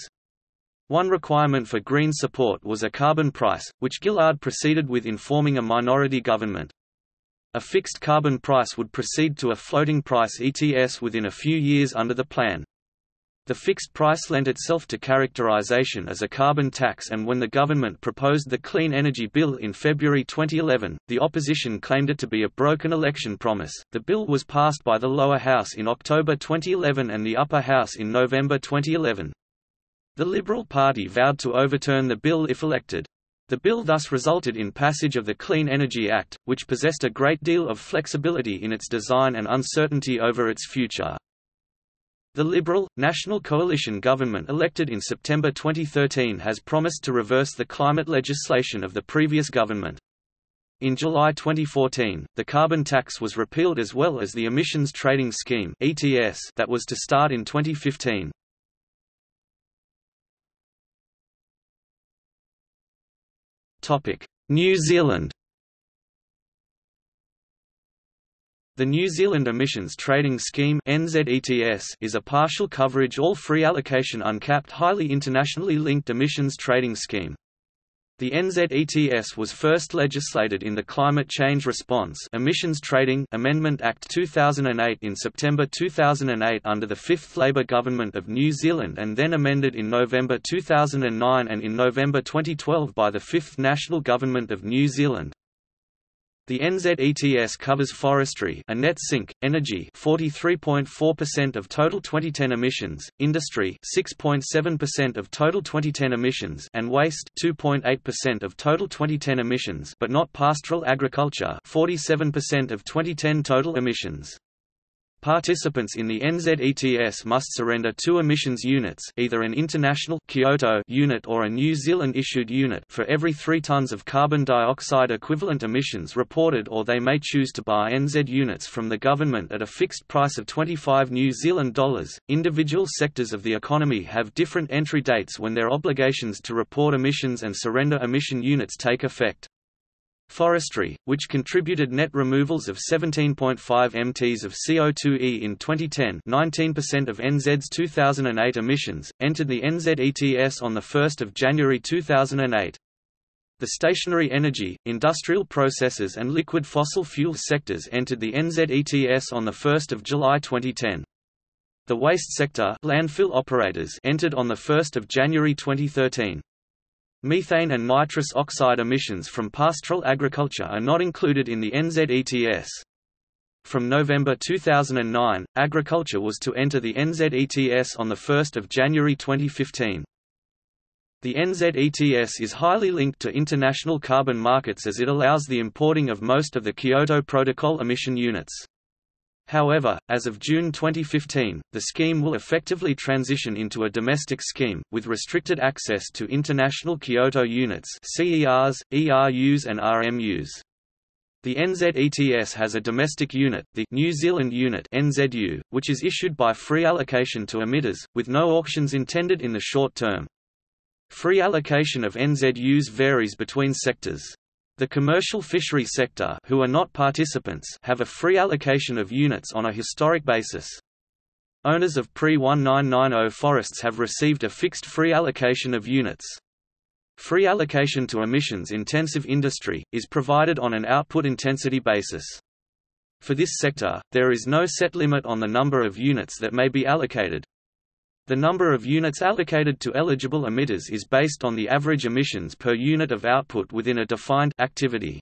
One requirement for Green support was a carbon price, which Gillard proceeded with in forming a minority government. A fixed carbon price would proceed to a floating price ETS within a few years under the plan. The fixed price lent itself to characterization as a carbon tax and when the government proposed the Clean Energy Bill in February 2011, the opposition claimed it to be a broken election promise. The bill was passed by the lower house in October 2011 and the upper house in November 2011. The Liberal Party vowed to overturn the bill if elected. The bill thus resulted in passage of the Clean Energy Act, which possessed a great deal of flexibility in its design and uncertainty over its future. The Liberal, National Coalition government elected in September 2013 has promised to reverse the climate legislation of the previous government. In July 2014, the carbon tax was repealed as well as the Emissions Trading Scheme (ETS) that was to start in 2015. Topic: New Zealand The New Zealand Emissions Trading Scheme is a partial coverage all-free allocation uncapped highly internationally linked emissions trading scheme. The NZETS was first legislated in the Climate Change Response Emissions Trading Amendment Act 2008 in September 2008 under the fifth Labour government of New Zealand and then amended in November 2009 and in November 2012 by the fifth National Government of New Zealand. The NZETS covers forestry a net sink, energy 43.4% of total 2010 emissions, industry 6.7% of total 2010 emissions and waste 2.8% of total 2010 emissions but not pastoral agriculture 47% of 2010 total emissions. Participants in the NZETS must surrender two emissions units either an international Kyoto unit or a New Zealand-issued unit for every 3 tons of carbon dioxide equivalent emissions reported or they may choose to buy NZ units from the government at a fixed price of 25 New Zealand dollars. Individual sectors of the economy have different entry dates when their obligations to report emissions and surrender emission units take effect. Forestry, which contributed net removals of 17.5 mts of CO2e in 2010 19% of NZ's 2008 emissions, entered the NZETS on 1 January 2008. The stationary energy, industrial processes and liquid fossil fuel sectors entered the NZETS on 1 July 2010. The waste sector landfill operators entered on 1 January 2013. Methane and nitrous oxide emissions from pastoral agriculture are not included in the NZETS. From November 2009, agriculture was to enter the NZETS on 1 January 2015. The NZETS is highly linked to international carbon markets as it allows the importing of most of the Kyoto Protocol emission units. However, as of June 2015, the scheme will effectively transition into a domestic scheme, with restricted access to international Kyoto units CERs, ERUs and RMUs. The NZETS has a domestic unit, the New Zealand Unit NZU, which is issued by free allocation to emitters, with no auctions intended in the short term. Free allocation of NZUs varies between sectors. The commercial fishery sector who are not participants have a free allocation of units on a historic basis. Owners of pre-1990 forests have received a fixed free allocation of units. Free allocation to emissions-intensive industry, is provided on an output intensity basis. For this sector, there is no set limit on the number of units that may be allocated, the number of units allocated to eligible emitters is based on the average emissions per unit of output within a defined activity.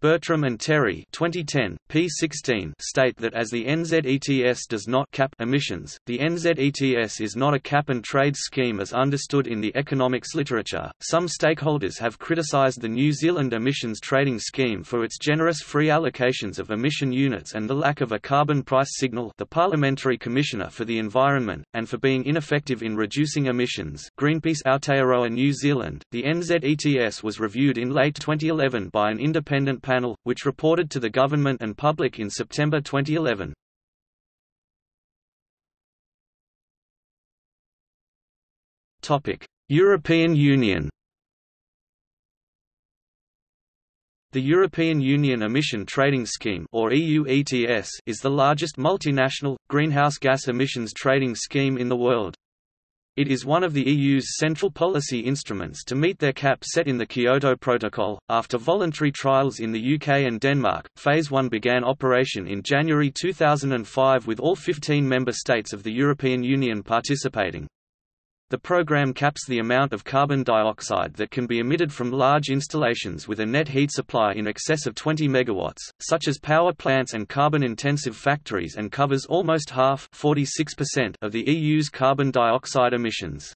Bertram and Terry 2010, p16 state that as the NZETS does not cap emissions, the NZETS is not a cap-and-trade scheme as understood in the economics literature. Some stakeholders have criticised the New Zealand emissions trading scheme for its generous free allocations of emission units and the lack of a carbon price signal the Parliamentary Commissioner for the Environment, and for being ineffective in reducing emissions Greenpeace Aotearoa New Zealand. The NZETS was reviewed in late 2011 by an independent panel, which reported to the government and public in September 2011. European Union The European Union Emission Trading Scheme or EU ETS is the largest multinational, greenhouse gas emissions trading scheme in the world. It is one of the EU's central policy instruments to meet their cap set in the Kyoto Protocol. After voluntary trials in the UK and Denmark, Phase 1 began operation in January 2005 with all 15 member states of the European Union participating. The program caps the amount of carbon dioxide that can be emitted from large installations with a net heat supply in excess of 20 MW, such as power plants and carbon-intensive factories and covers almost half of the EU's carbon dioxide emissions.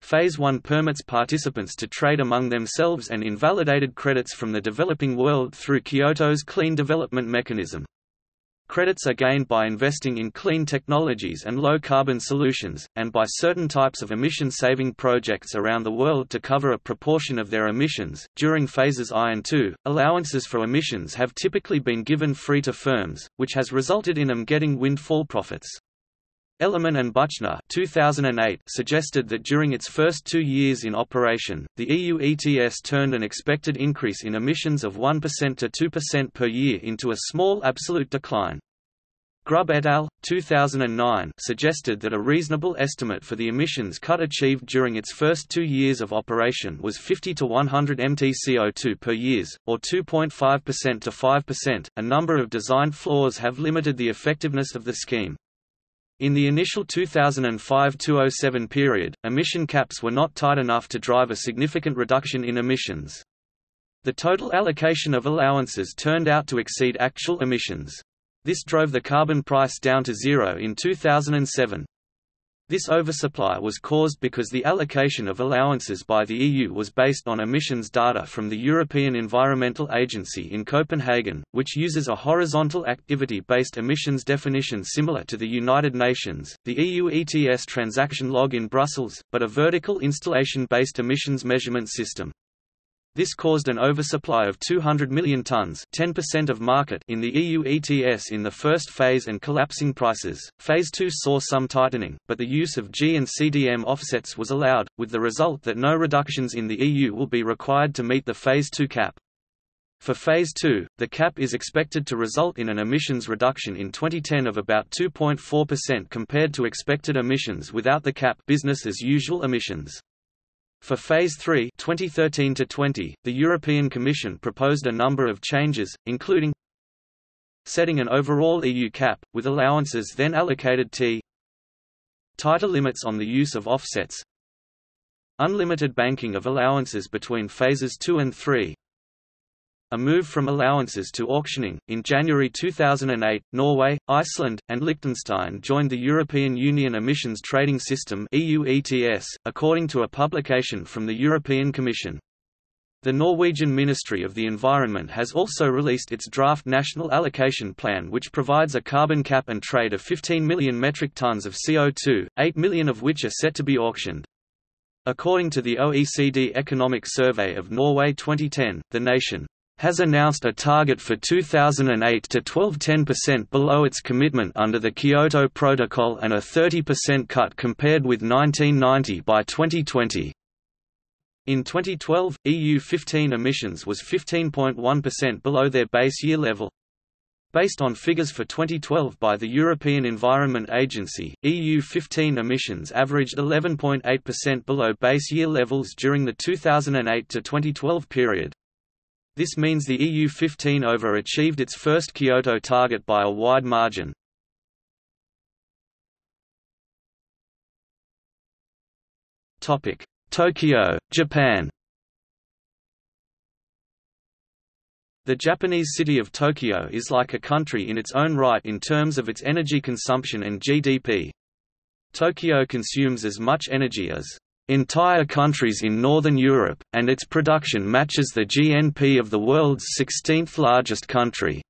Phase 1 permits participants to trade among themselves and invalidated credits from the developing world through Kyoto's Clean Development Mechanism. Credits are gained by investing in clean technologies and low-carbon solutions, and by certain types of emission-saving projects around the world to cover a proportion of their emissions. During phases I and II, allowances for emissions have typically been given free to firms, which has resulted in them getting windfall profits. Ellerman and Buchner 2008 suggested that during its first two years in operation, the EU ETS turned an expected increase in emissions of 1% to 2% per year into a small absolute decline. Grubb et al. 2009 suggested that a reasonable estimate for the emissions cut achieved during its first two years of operation was 50 to 100 mt CO2 per years, or 2.5% to 5%. A number of design flaws have limited the effectiveness of the scheme. In the initial 2005–2007 period, emission caps were not tight enough to drive a significant reduction in emissions. The total allocation of allowances turned out to exceed actual emissions. This drove the carbon price down to zero in 2007. This oversupply was caused because the allocation of allowances by the EU was based on emissions data from the European Environmental Agency in Copenhagen, which uses a horizontal activity-based emissions definition similar to the United Nations, the EU ETS transaction log in Brussels, but a vertical installation-based emissions measurement system. This caused an oversupply of 200 million tons 10% of market in the EU ETS in the first phase and collapsing prices. Phase 2 saw some tightening, but the use of JI and CDM offsets was allowed, with the result that no reductions in the EU will be required to meet the Phase 2 cap. For Phase 2, the cap is expected to result in an emissions reduction in 2010 of about 2.4% compared to expected emissions without the cap business as usual emissions. For Phase 3 2013 -20, the European Commission proposed a number of changes, including setting an overall EU cap, with allowances then allocated t tighter limits on the use of offsets unlimited banking of allowances between phases 2 and 3 a move from allowances to auctioning. In January 2008, Norway, Iceland, and Liechtenstein joined the European Union Emissions Trading System (EU ETS), according to a publication from the European Commission. The Norwegian Ministry of the Environment has also released its draft national allocation plan which provides a carbon cap and trade of 15 million metric tons of CO2, 8 million of which are set to be auctioned. According to the OECD Economic Survey of Norway 2010, the nation has announced a target for 2008 to 12 10% below its commitment under the Kyoto Protocol and a 30% cut compared with 1990 by 2020. In 2012, EU 15 emissions was 15.1% below their base year level. Based on figures for 2012 by the European Environment Agency, EU 15 emissions averaged 11.8% below base year levels during the 2008 to 2012 period. This means the EU-15 over-achieved its first Kyoto target by a wide margin. Tokyo, Japan The Japanese city of Tokyo is like a country in its own right in terms of its energy consumption and GDP. Tokyo consumes as much energy as entire countries in Northern Europe, and its production matches the GNP of the world's 16th largest country.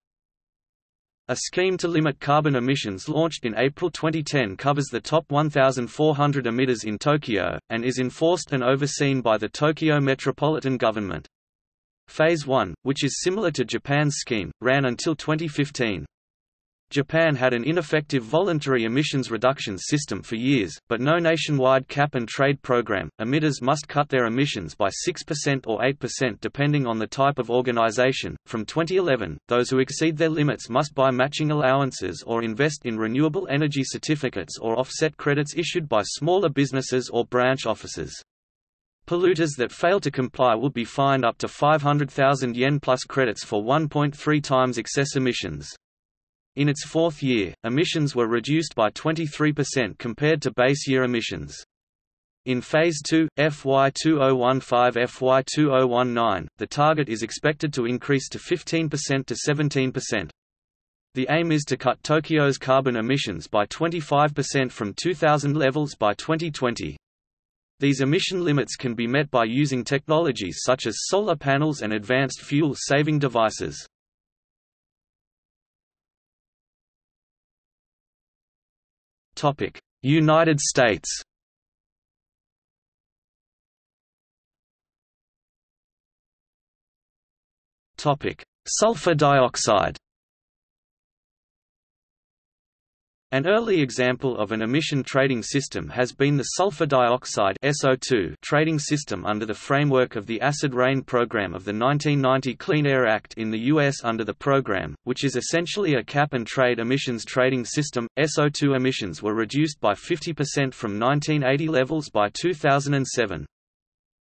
A scheme to limit carbon emissions launched in April 2010 covers the top 1,400 emitters in Tokyo, and is enforced and overseen by the Tokyo Metropolitan Government. Phase 1, which is similar to Japan's scheme, ran until 2015. Japan had an ineffective voluntary emissions reduction system for years, but no nationwide cap and trade program. Emitters must cut their emissions by 6% or 8% depending on the type of organization. From 2011, those who exceed their limits must buy matching allowances or invest in renewable energy certificates or offset credits issued by smaller businesses or branch offices. Polluters that fail to comply will be fined up to 500,000 yen plus credits for 1.3 times excess emissions. In its fourth year, emissions were reduced by 23% compared to base year emissions. In Phase 2, FY 2015–FY 2019, the target is expected to increase to 15% to 17%. The aim is to cut Tokyo's carbon emissions by 25% from 2000 levels by 2020. These emission limits can be met by using technologies such as solar panels and advanced fuel-saving devices. United States. Topic: Sulfur dioxide An early example of an emission trading system has been the sulfur dioxide SO2 trading system under the framework of the Acid Rain program of the 1990 Clean Air Act in the U.S. Under the program, which is essentially a cap-and-trade emissions trading system, SO2 emissions were reduced by 50% from 1980 levels by 2007.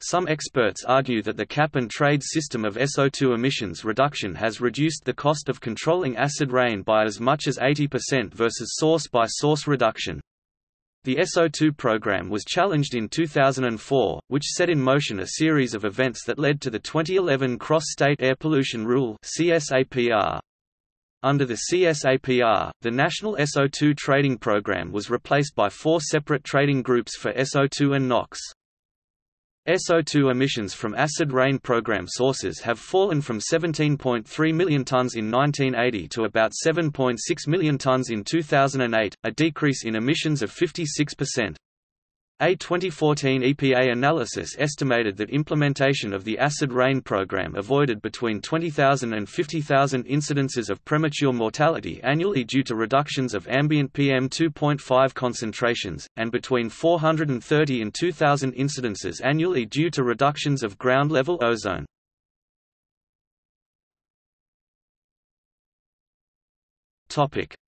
Some experts argue that the cap-and-trade system of SO2 emissions reduction has reduced the cost of controlling acid rain by as much as 80% versus source-by-source reduction. The SO2 program was challenged in 2004, which set in motion a series of events that led to the 2011 Cross-State Air Pollution Rule CSAPR. Under the CSAPR, the National SO2 Trading Program was replaced by four separate trading groups for SO2 and NOx. SO2 emissions from acid rain program sources have fallen from 17.3 million tons in 1980 to about 7.6 million tons in 2008, a decrease in emissions of 56%. A 2014 EPA analysis estimated that implementation of the acid rain program avoided between 20,000 and 50,000 incidences of premature mortality annually due to reductions of ambient PM 2.5 concentrations, and between 430 and 2,000 incidences annually due to reductions of ground-level ozone.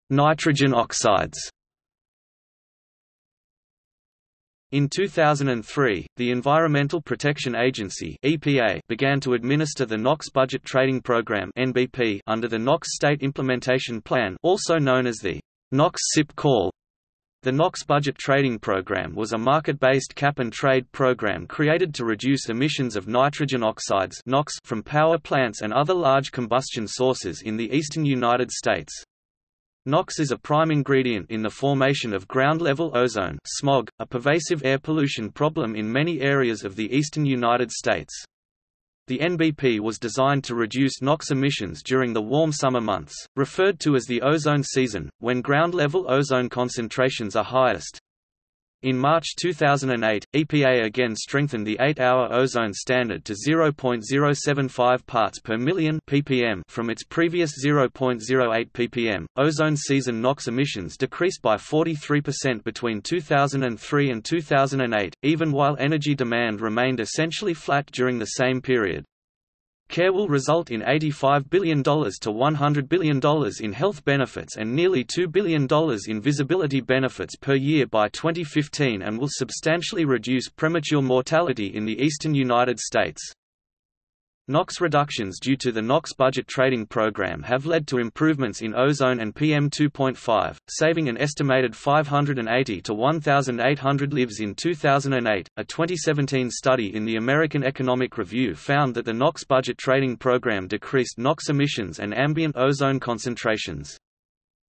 Nitrogen oxides In 2003, the Environmental Protection Agency (EPA) began to administer the NOx Budget Trading Program (NBP) under the NOx State Implementation Plan, also known as the NOx SIP Call. The NOx Budget Trading Program was a market-based cap-and-trade program created to reduce emissions of nitrogen oxides (NOx) from power plants and other large combustion sources in the eastern United States. NOx is a prime ingredient in the formation of ground-level ozone smog, a pervasive air pollution problem in many areas of the eastern United States. The NBP was designed to reduce NOx emissions during the warm summer months, referred to as the ozone season, when ground-level ozone concentrations are highest. In March 2008, EPA again strengthened the 8-hour ozone standard to 0.075 parts per million ppm from its previous 0.08 ppm. Ozone season NOx emissions decreased by 43% between 2003 and 2008, even while energy demand remained essentially flat during the same period. CAIR will result in $85 billion to $100 billion in health benefits and nearly $2 billion in visibility benefits per year by 2015 and will substantially reduce premature mortality in the eastern United States. NOx reductions due to the NOx budget trading program have led to improvements in ozone and PM2.5, saving an estimated 580 to 1,800 lives in 2008. A 2017 study in the American Economic Review found that the NOx budget trading program decreased NOx emissions and ambient ozone concentrations.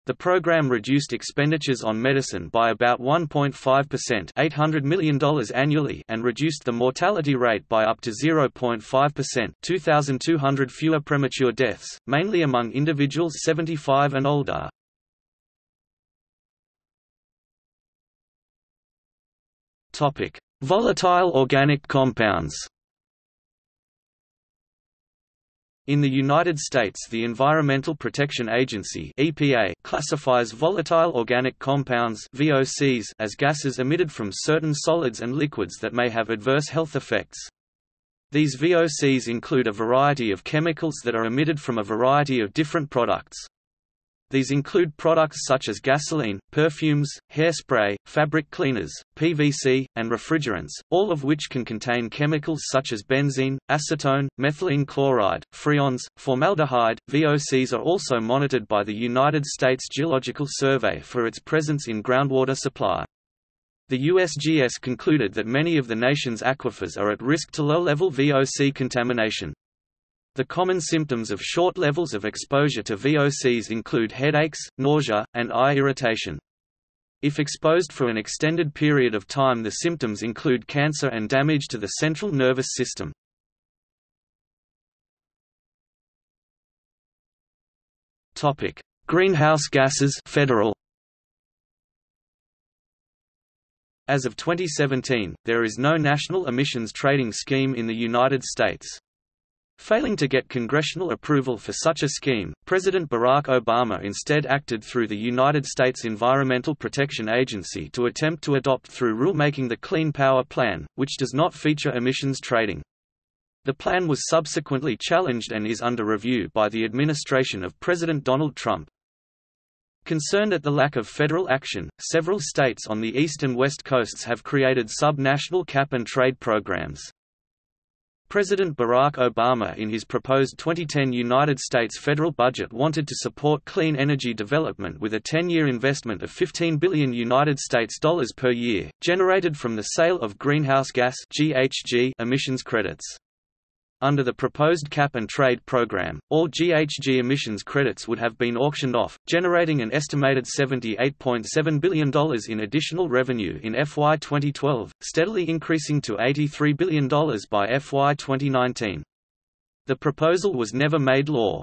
The program reduced expenditures on medicine by about 1.5% $800 million annually and reduced the mortality rate by up to 0.5% 2,200 fewer premature deaths, mainly among individuals 75 and older. Volatile organic compounds In the United States the Environmental Protection Agency EPA classifies volatile organic compounds VOCs as gases emitted from certain solids and liquids that may have adverse health effects. These VOCs include a variety of chemicals that are emitted from a variety of different products. These include products such as gasoline, perfumes, hairspray, fabric cleaners, PVC, and refrigerants, all of which can contain chemicals such as benzene, acetone, methylene chloride, freons, formaldehyde. VOCs are also monitored by the United States Geological Survey for its presence in groundwater supply. The USGS concluded that many of the nation's aquifers are at risk to low-level VOC contamination. The common symptoms of short levels of exposure to VOCs include headaches, nausea, and eye irritation. If exposed for an extended period of time the symptoms include cancer and damage to the central nervous system. Greenhouse gases federal. As of 2017, there is no national emissions trading scheme in the United States. Failing to get congressional approval for such a scheme, President Barack Obama instead acted through the United States Environmental Protection Agency to attempt to adopt through rulemaking the Clean Power Plan, which does not feature emissions trading. The plan was subsequently challenged and is under review by the administration of President Donald Trump. Concerned at the lack of federal action, several states on the east and west coasts have created sub-national cap-and-trade programs. President Barack Obama in his proposed 2010 United States federal budget wanted to support clean energy development with a 10-year investment of 15 billion United States dollars per year, generated from the sale of greenhouse gas (GHG) emissions credits. Under the proposed cap-and-trade program, all GHG emissions credits would have been auctioned off, generating an estimated $78.7 billion in additional revenue in FY 2012, steadily increasing to $83 billion by FY 2019. The proposal was never made law.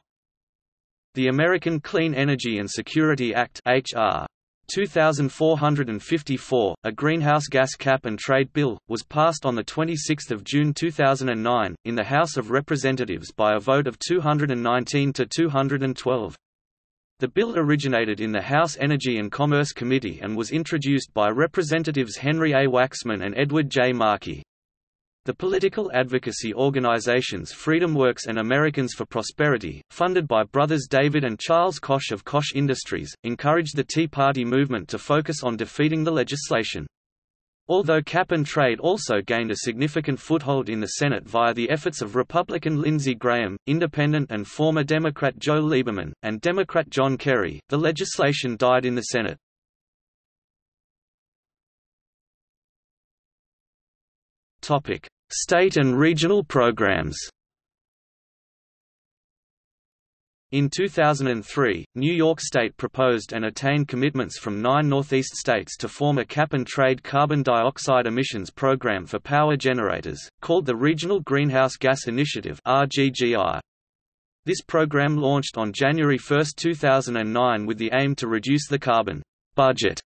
The American Clean Energy and Security Act HR 2454, a greenhouse gas cap and trade bill, was passed on 26 June 2009, in the House of Representatives by a vote of 219 to 212. The bill originated in the House Energy and Commerce Committee and was introduced by Representatives Henry A. Waxman and Edward J. Markey. The political advocacy organizations FreedomWorks and Americans for Prosperity, funded by brothers David and Charles Koch of Koch Industries, encouraged the Tea Party movement to focus on defeating the legislation. Although cap and trade also gained a significant foothold in the Senate via the efforts of Republican Lindsey Graham, Independent and former Democrat Joe Lieberman, and Democrat John Kerry, the legislation died in the Senate. Topic: State and regional programs. In 2003, New York State proposed and attained commitments from nine Northeast states to form a cap-and-trade carbon dioxide emissions program for power generators, called the Regional Greenhouse Gas Initiative This program launched on January 1, 2009 with the aim to reduce the carbon budget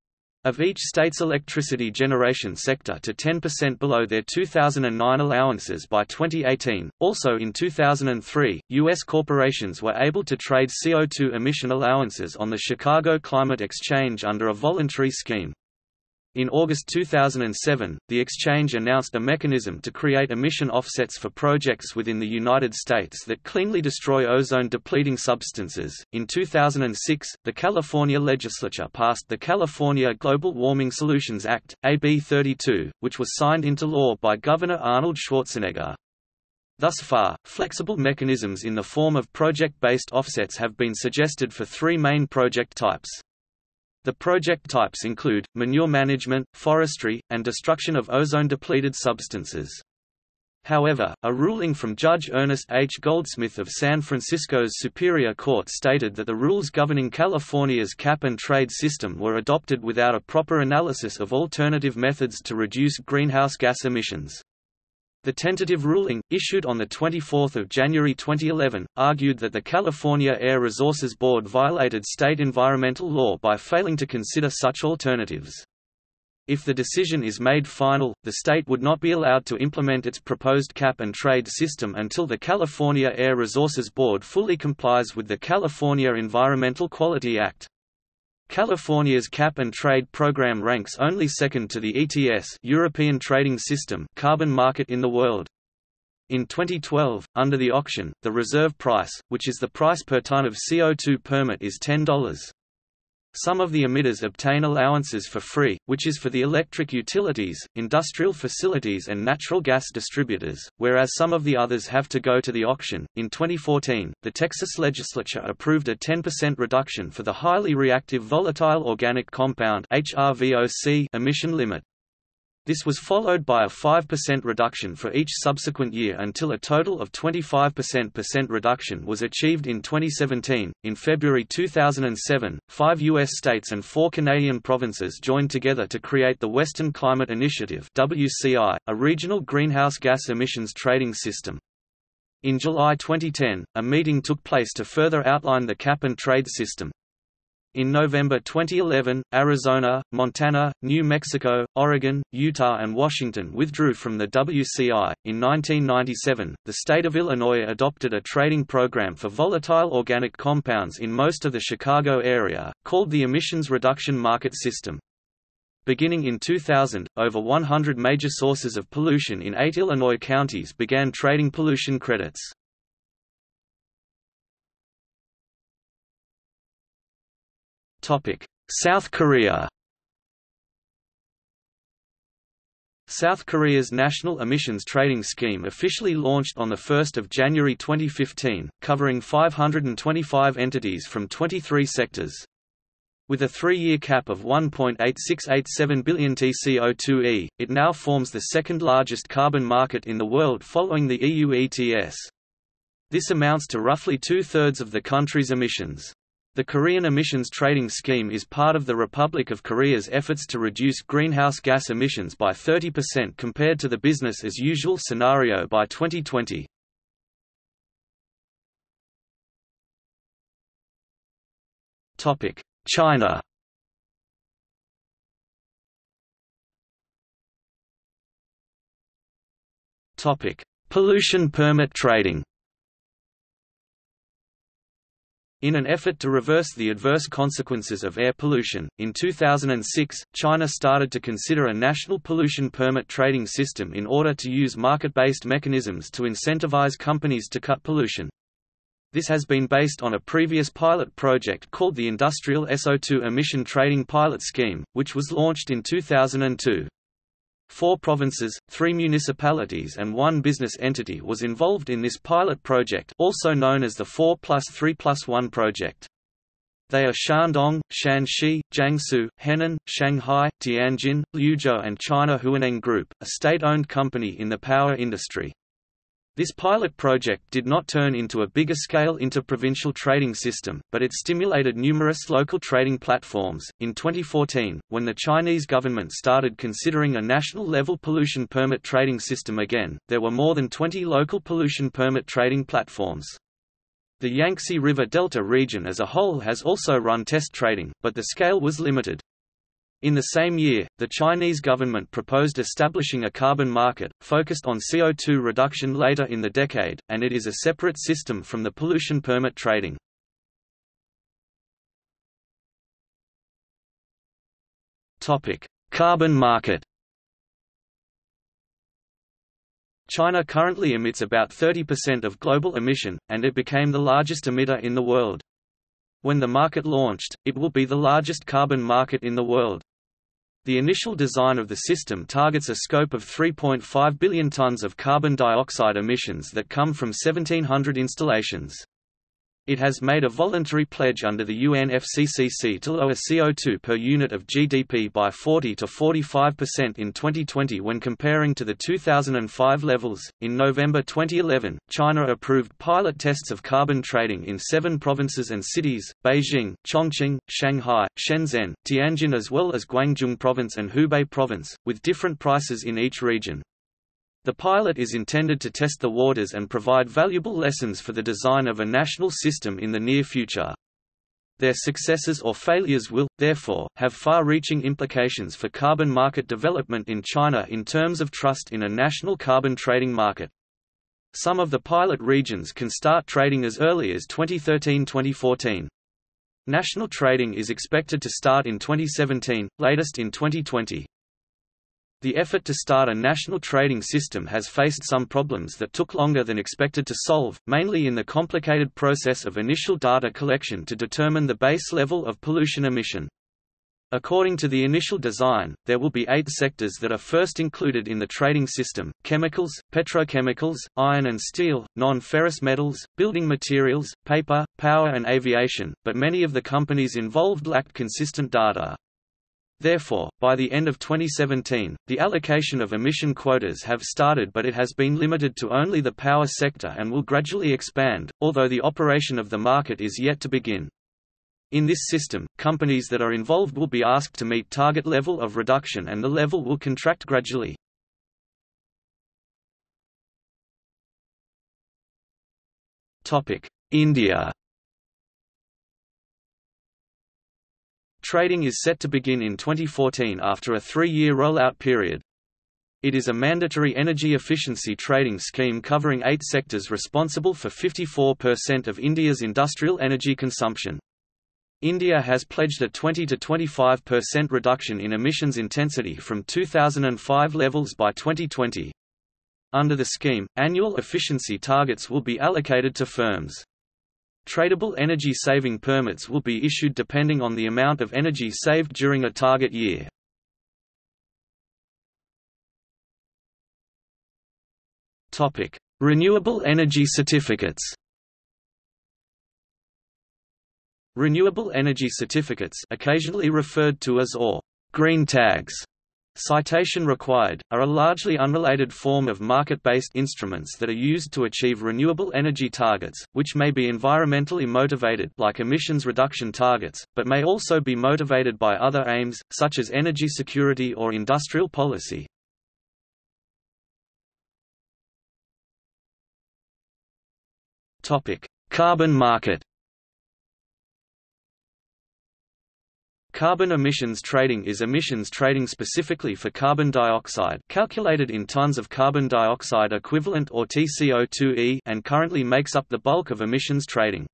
of each state's electricity generation sector to 10% below their 2009 allowances by 2018. Also in 2003, U.S. corporations were able to trade CO2 emission allowances on the Chicago Climate Exchange under a voluntary scheme. In August 2007, the exchange announced a mechanism to create emission offsets for projects within the United States that cleanly destroy ozone depleting substances. In 2006, the California legislature passed the California Global Warming Solutions Act, AB 32, which was signed into law by Governor Arnold Schwarzenegger. Thus far, flexible mechanisms in the form of project-based offsets have been suggested for three main project types. The project types include, manure management, forestry, and destruction of ozone-depleted substances. However, a ruling from Judge Ernest H. Goldsmith of San Francisco's Superior Court stated that the rules governing California's cap-and-trade system were adopted without a proper analysis of alternative methods to reduce greenhouse gas emissions. The tentative ruling, issued on 24 January 2011, argued that the California Air Resources Board violated state environmental law by failing to consider such alternatives. If the decision is made final, the state would not be allowed to implement its proposed cap-and-trade system until the California Air Resources Board fully complies with the California Environmental Quality Act. California's cap-and-trade program ranks only second to the ETS European Trading System carbon market in the world. In 2012, under the auction, the reserve price, which is the price per ton of CO2 permit is $10. Some of the emitters obtain allowances for free, which is for the electric utilities, industrial facilities, and natural gas distributors, whereas some of the others have to go to the auction. In 2014, the Texas legislature approved a 10% reduction for the highly reactive volatile organic compound (HRVOC) emission limit. This was followed by a 5% reduction for each subsequent year until a total of 25% reduction was achieved in 2017. In February 2007, five U.S. states and four Canadian provinces joined together to create the Western Climate Initiative, WCI, a regional greenhouse gas emissions trading system. In July 2010, a meeting took place to further outline the cap and trade system. In November 2011, Arizona, Montana, New Mexico, Oregon, Utah, and Washington withdrew from the WCI. In 1997, the state of Illinois adopted a trading program for volatile organic compounds in most of the Chicago area, called the Emissions Reduction Market System. Beginning in 2000, over 100 major sources of pollution in eight Illinois counties began trading pollution credits. South Korea South Korea's National Emissions Trading Scheme officially launched on 1 January 2015, covering 525 entities from 23 sectors. With a three-year cap of 1.8687 billion TCO2e, it now forms the second largest carbon market in the world following the EU ETS. This amounts to roughly two-thirds of the country's emissions. The Korean Emissions Trading Scheme is part of the Republic of Korea's efforts to reduce greenhouse gas emissions by 30% compared to the business as usual scenario by 2020. Topic: China. Topic: Pollution permit trading. In an effort to reverse the adverse consequences of air pollution, in 2006, China started to consider a national pollution permit trading system in order to use market-based mechanisms to incentivize companies to cut pollution. This has been based on a previous pilot project called the Industrial SO2 Emission Trading Pilot Scheme, which was launched in 2002. Four provinces, three municipalities and one business entity was involved in this pilot project also known as the 4 plus 3 plus 1 project. They are Shandong, Shanxi, Jiangsu, Henan, Shanghai, Tianjin, Liuzhou and China Huaneng Group, a state-owned company in the power industry. This pilot project did not turn into a bigger-scale interprovincial trading system, but it stimulated numerous local trading platforms. In 2014, when the Chinese government started considering a national-level pollution permit trading system again, there were more than 20 local pollution permit trading platforms. The Yangtze River Delta region as a whole has also run test trading, but the scale was limited. In the same year, the Chinese government proposed establishing a carbon market, focused on CO2 reduction later in the decade, and it is a separate system from the pollution permit trading. carbon market China currently emits about 30% of global emission, and it became the largest emitter in the world. When the market launched, it will be the largest carbon market in the world. The initial design of the system targets a scope of 3.5 billion tons of carbon dioxide emissions that come from 1,700 installations. It has made a voluntary pledge under the UNFCCC to lower CO2 per unit of GDP by 40 to 45% in 2020 when comparing to the 2005 levels. In November 2011, China approved pilot tests of carbon trading in seven provinces and cities Beijing, Chongqing, Shanghai, Shenzhen, Tianjin, as well as Guangdong Province and Hubei Province, with different prices in each region. The pilot is intended to test the waters and provide valuable lessons for the design of a national system in the near future. Their successes or failures will, therefore, have far-reaching implications for carbon market development in China in terms of trust in a national carbon trading market. Some of the pilot regions can start trading as early as 2013-2014. National trading is expected to start in 2017, latest in 2020. The effort to start a national trading system has faced some problems that took longer than expected to solve, mainly in the complicated process of initial data collection to determine the base level of pollution emission. According to the initial design, there will be eight sectors that are first included in the trading system, chemicals, petrochemicals, iron and steel, non-ferrous metals, building materials, paper, power and aviation, but many of the companies involved lacked consistent data. Therefore, by the end of 2017, the allocation of emission quotas have started but it has been limited to only the power sector and will gradually expand, although the operation of the market is yet to begin. In this system, companies that are involved will be asked to meet target level of reduction and the level will contract gradually. India Trading is set to begin in 2014 after a three-year rollout period. It is a mandatory energy efficiency trading scheme covering eight sectors responsible for 54% of India's industrial energy consumption. India has pledged a 20–25% reduction in emissions intensity from 2005 levels by 2020. Under the scheme, annual efficiency targets will be allocated to firms. Tradable energy saving permits will be issued depending on the amount of energy saved during a target year. Topic: Renewable energy certificates. Renewable energy certificates, occasionally referred to as or green tags, citation required, are a largely unrelated form of market-based instruments that are used to achieve renewable energy targets, which may be environmentally motivated like emissions reduction targets, but may also be motivated by other aims, such as energy security or industrial policy. Carbon market. Carbon emissions trading is emissions trading specifically for carbon dioxide calculated in tons of carbon dioxide equivalent or TCO2e and currently makes up the bulk of emissions trading.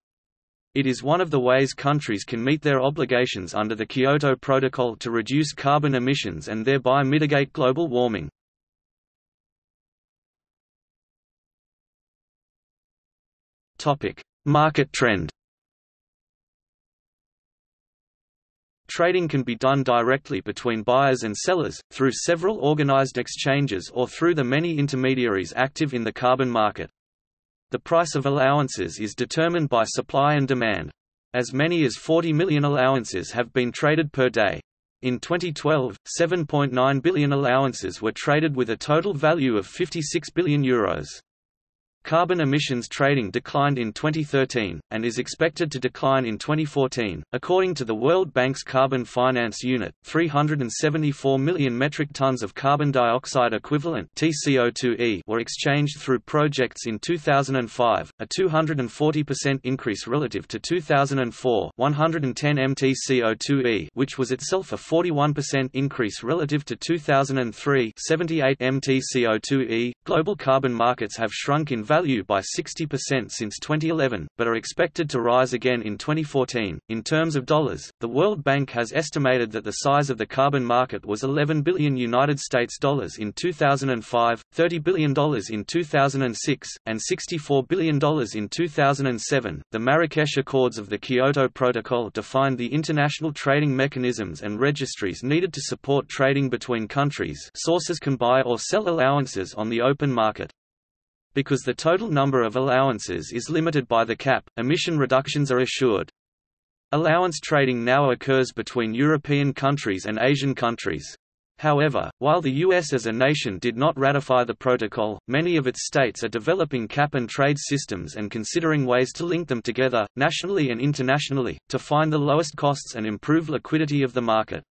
It is one of the ways countries can meet their obligations under the Kyoto Protocol to reduce carbon emissions and thereby mitigate global warming. Market trend. Trading can be done directly between buyers and sellers, through several organized exchanges or through the many intermediaries active in the carbon market. The price of allowances is determined by supply and demand. As many as 40 million allowances have been traded per day. In 2012, 7.9 billion allowances were traded with a total value of 56 billion euros. Carbon emissions trading declined in 2013, and is expected to decline in 2014. According to the World Bank's Carbon Finance Unit, 374 million metric tons of carbon dioxide equivalent (TCO2e) were exchanged through projects in 2005, a 240% increase relative to 2004, 110 mTCO2e, which was itself a 41% increase relative to 2003, 78 mTCO2e. Global carbon markets have shrunk in value by 60% since 2011, but are expected to rise again in 2014. In terms of dollars, the World Bank has estimated that the size of the carbon market was 11 billion United States dollars in 2005, 30 billion dollars in 2006, and 64 billion dollars in 2007. The Marrakesh Accords of the Kyoto Protocol defined the international trading mechanisms and registries needed to support trading between countries. Sources can buy or sell allowances on the open market. Because the total number of allowances is limited by the cap, emission reductions are assured. Allowance trading now occurs between European countries and Asian countries. However, while the U.S. as a nation did not ratify the protocol, many of its states are developing cap-and-trade systems and considering ways to link them together, nationally and internationally, to find the lowest costs and improve liquidity of the market.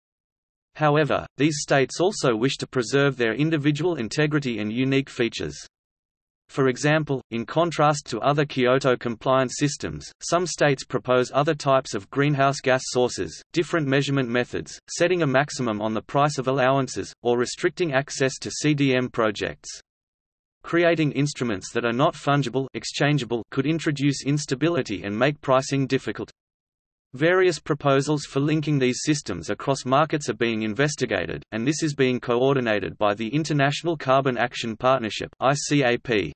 However, these states also wish to preserve their individual integrity and unique features. For example, in contrast to other Kyoto-compliant systems, some states propose other types of greenhouse gas sources, different measurement methods, setting a maximum on the price of allowances, or restricting access to CDM projects. Creating instruments that are not fungible exchangeable could introduce instability and make pricing difficult. Various proposals for linking these systems across markets are being investigated, and this is being coordinated by the International Carbon Action Partnership ICAP.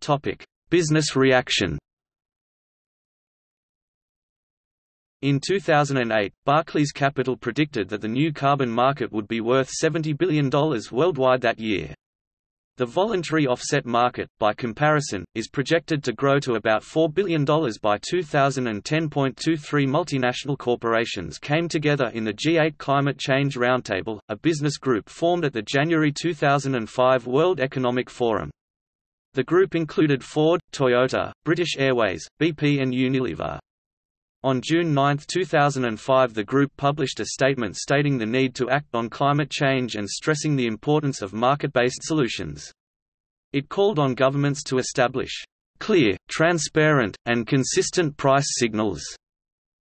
Topic: Business reaction. In 2008, Barclays Capital predicted that the new carbon market would be worth $70 billion worldwide that year. The voluntary offset market, by comparison, is projected to grow to about $4 billion by 2010.23 multinational corporations came together in the G8 Climate Change Roundtable, a business group formed at the January 2005 World Economic Forum. The group included Ford, Toyota, British Airways, BP and Unilever. On June 9, 2005 the group published a statement stating the need to act on climate change and stressing the importance of market-based solutions. It called on governments to establish clear, transparent, and consistent price signals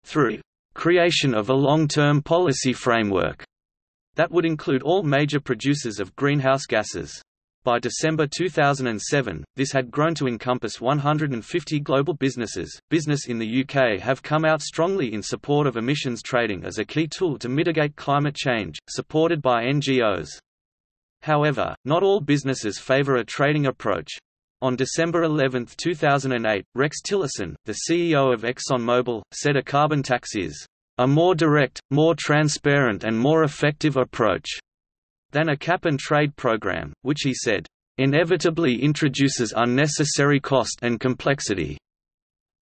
through creation of a long-term policy framework that would include all major producers of greenhouse gases. By December 2007, this had grown to encompass 150 global businesses. Business in the UK have come out strongly in support of emissions trading as a key tool to mitigate climate change, supported by NGOs. However, not all businesses favour a trading approach. On December 11, 2008, Rex Tillerson, the CEO of ExxonMobil, said a carbon tax is a more direct, more transparent and more effective approach than a cap-and-trade program, which he said, "...inevitably introduces unnecessary cost and complexity."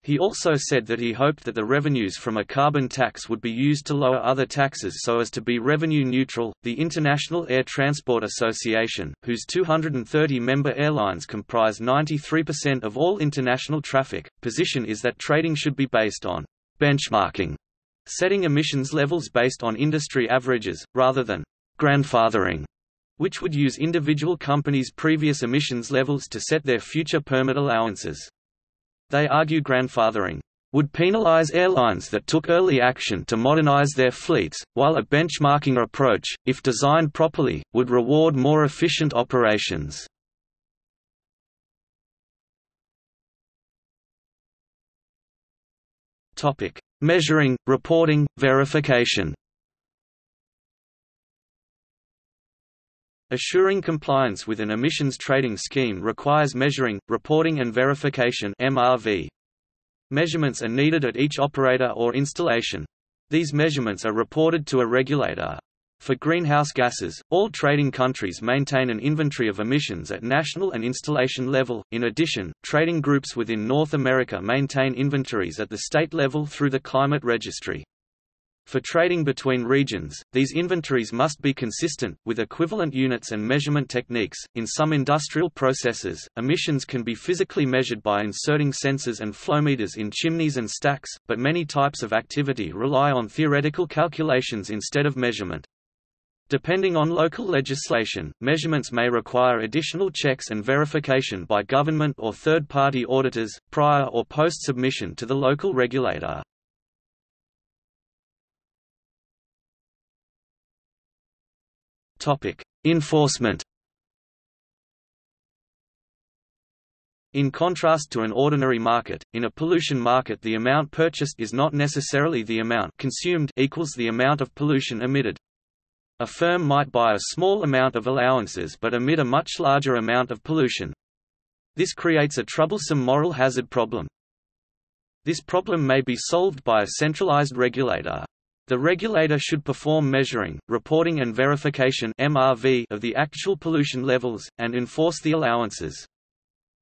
He also said that he hoped that the revenues from a carbon tax would be used to lower other taxes so as to be revenue neutral. The International Air Transport Association, whose 230 member airlines comprise 93% of all international traffic, position is that trading should be based on benchmarking, setting emissions levels based on industry averages, rather than grandfathering, which would use individual companies' previous emissions levels to set their future permit allowances. They argue grandfathering would penalize airlines that took early action to modernize their fleets, while a benchmarking approach, if designed properly, would reward more efficient operations. Measuring, reporting, verification Assuring compliance with an emissions trading scheme requires measuring, reporting and verification MRV. Measurements are needed at each operator or installation. These measurements are reported to a regulator. For greenhouse gases, all trading countries maintain an inventory of emissions at national and installation level. In addition, trading groups within North America maintain inventories at the state level through the Climate Registry. For trading between regions, these inventories must be consistent, with equivalent units and measurement techniques. In some industrial processes, emissions can be physically measured by inserting sensors and flowmeters in chimneys and stacks, but many types of activity rely on theoretical calculations instead of measurement. Depending on local legislation, measurements may require additional checks and verification by government or third-party auditors, prior or post-submission to the local regulator. Topic: Enforcement. In contrast to an ordinary market, in a pollution market the amount purchased is not necessarily the amount consumed equals the amount of pollution emitted. A firm might buy a small amount of allowances but emit a much larger amount of pollution. This creates a troublesome moral hazard problem. This problem may be solved by a centralized regulator. The regulator should perform measuring, reporting and verification MRV of the actual pollution levels, and enforce the allowances.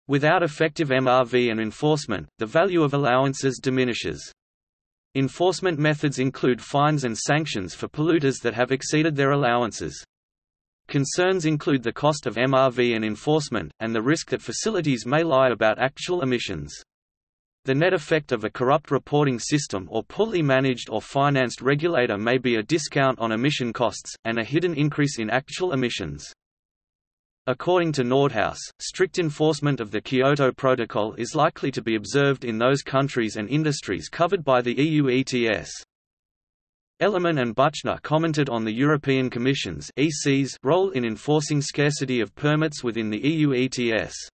Without effective MRV and enforcement, the value of allowances diminishes. Enforcement methods include fines and sanctions for polluters that have exceeded their allowances. Concerns include the cost of MRV and enforcement, and the risk that facilities may lie about actual emissions. The net effect of a corrupt reporting system or poorly managed or financed regulator may be a discount on emission costs, and a hidden increase in actual emissions. According to Nordhaus, strict enforcement of the Kyoto Protocol is likely to be observed in those countries and industries covered by the EU ETS. Ellerman and Buchner commented on the European Commission's EC's role in enforcing scarcity of permits within the EU ETS.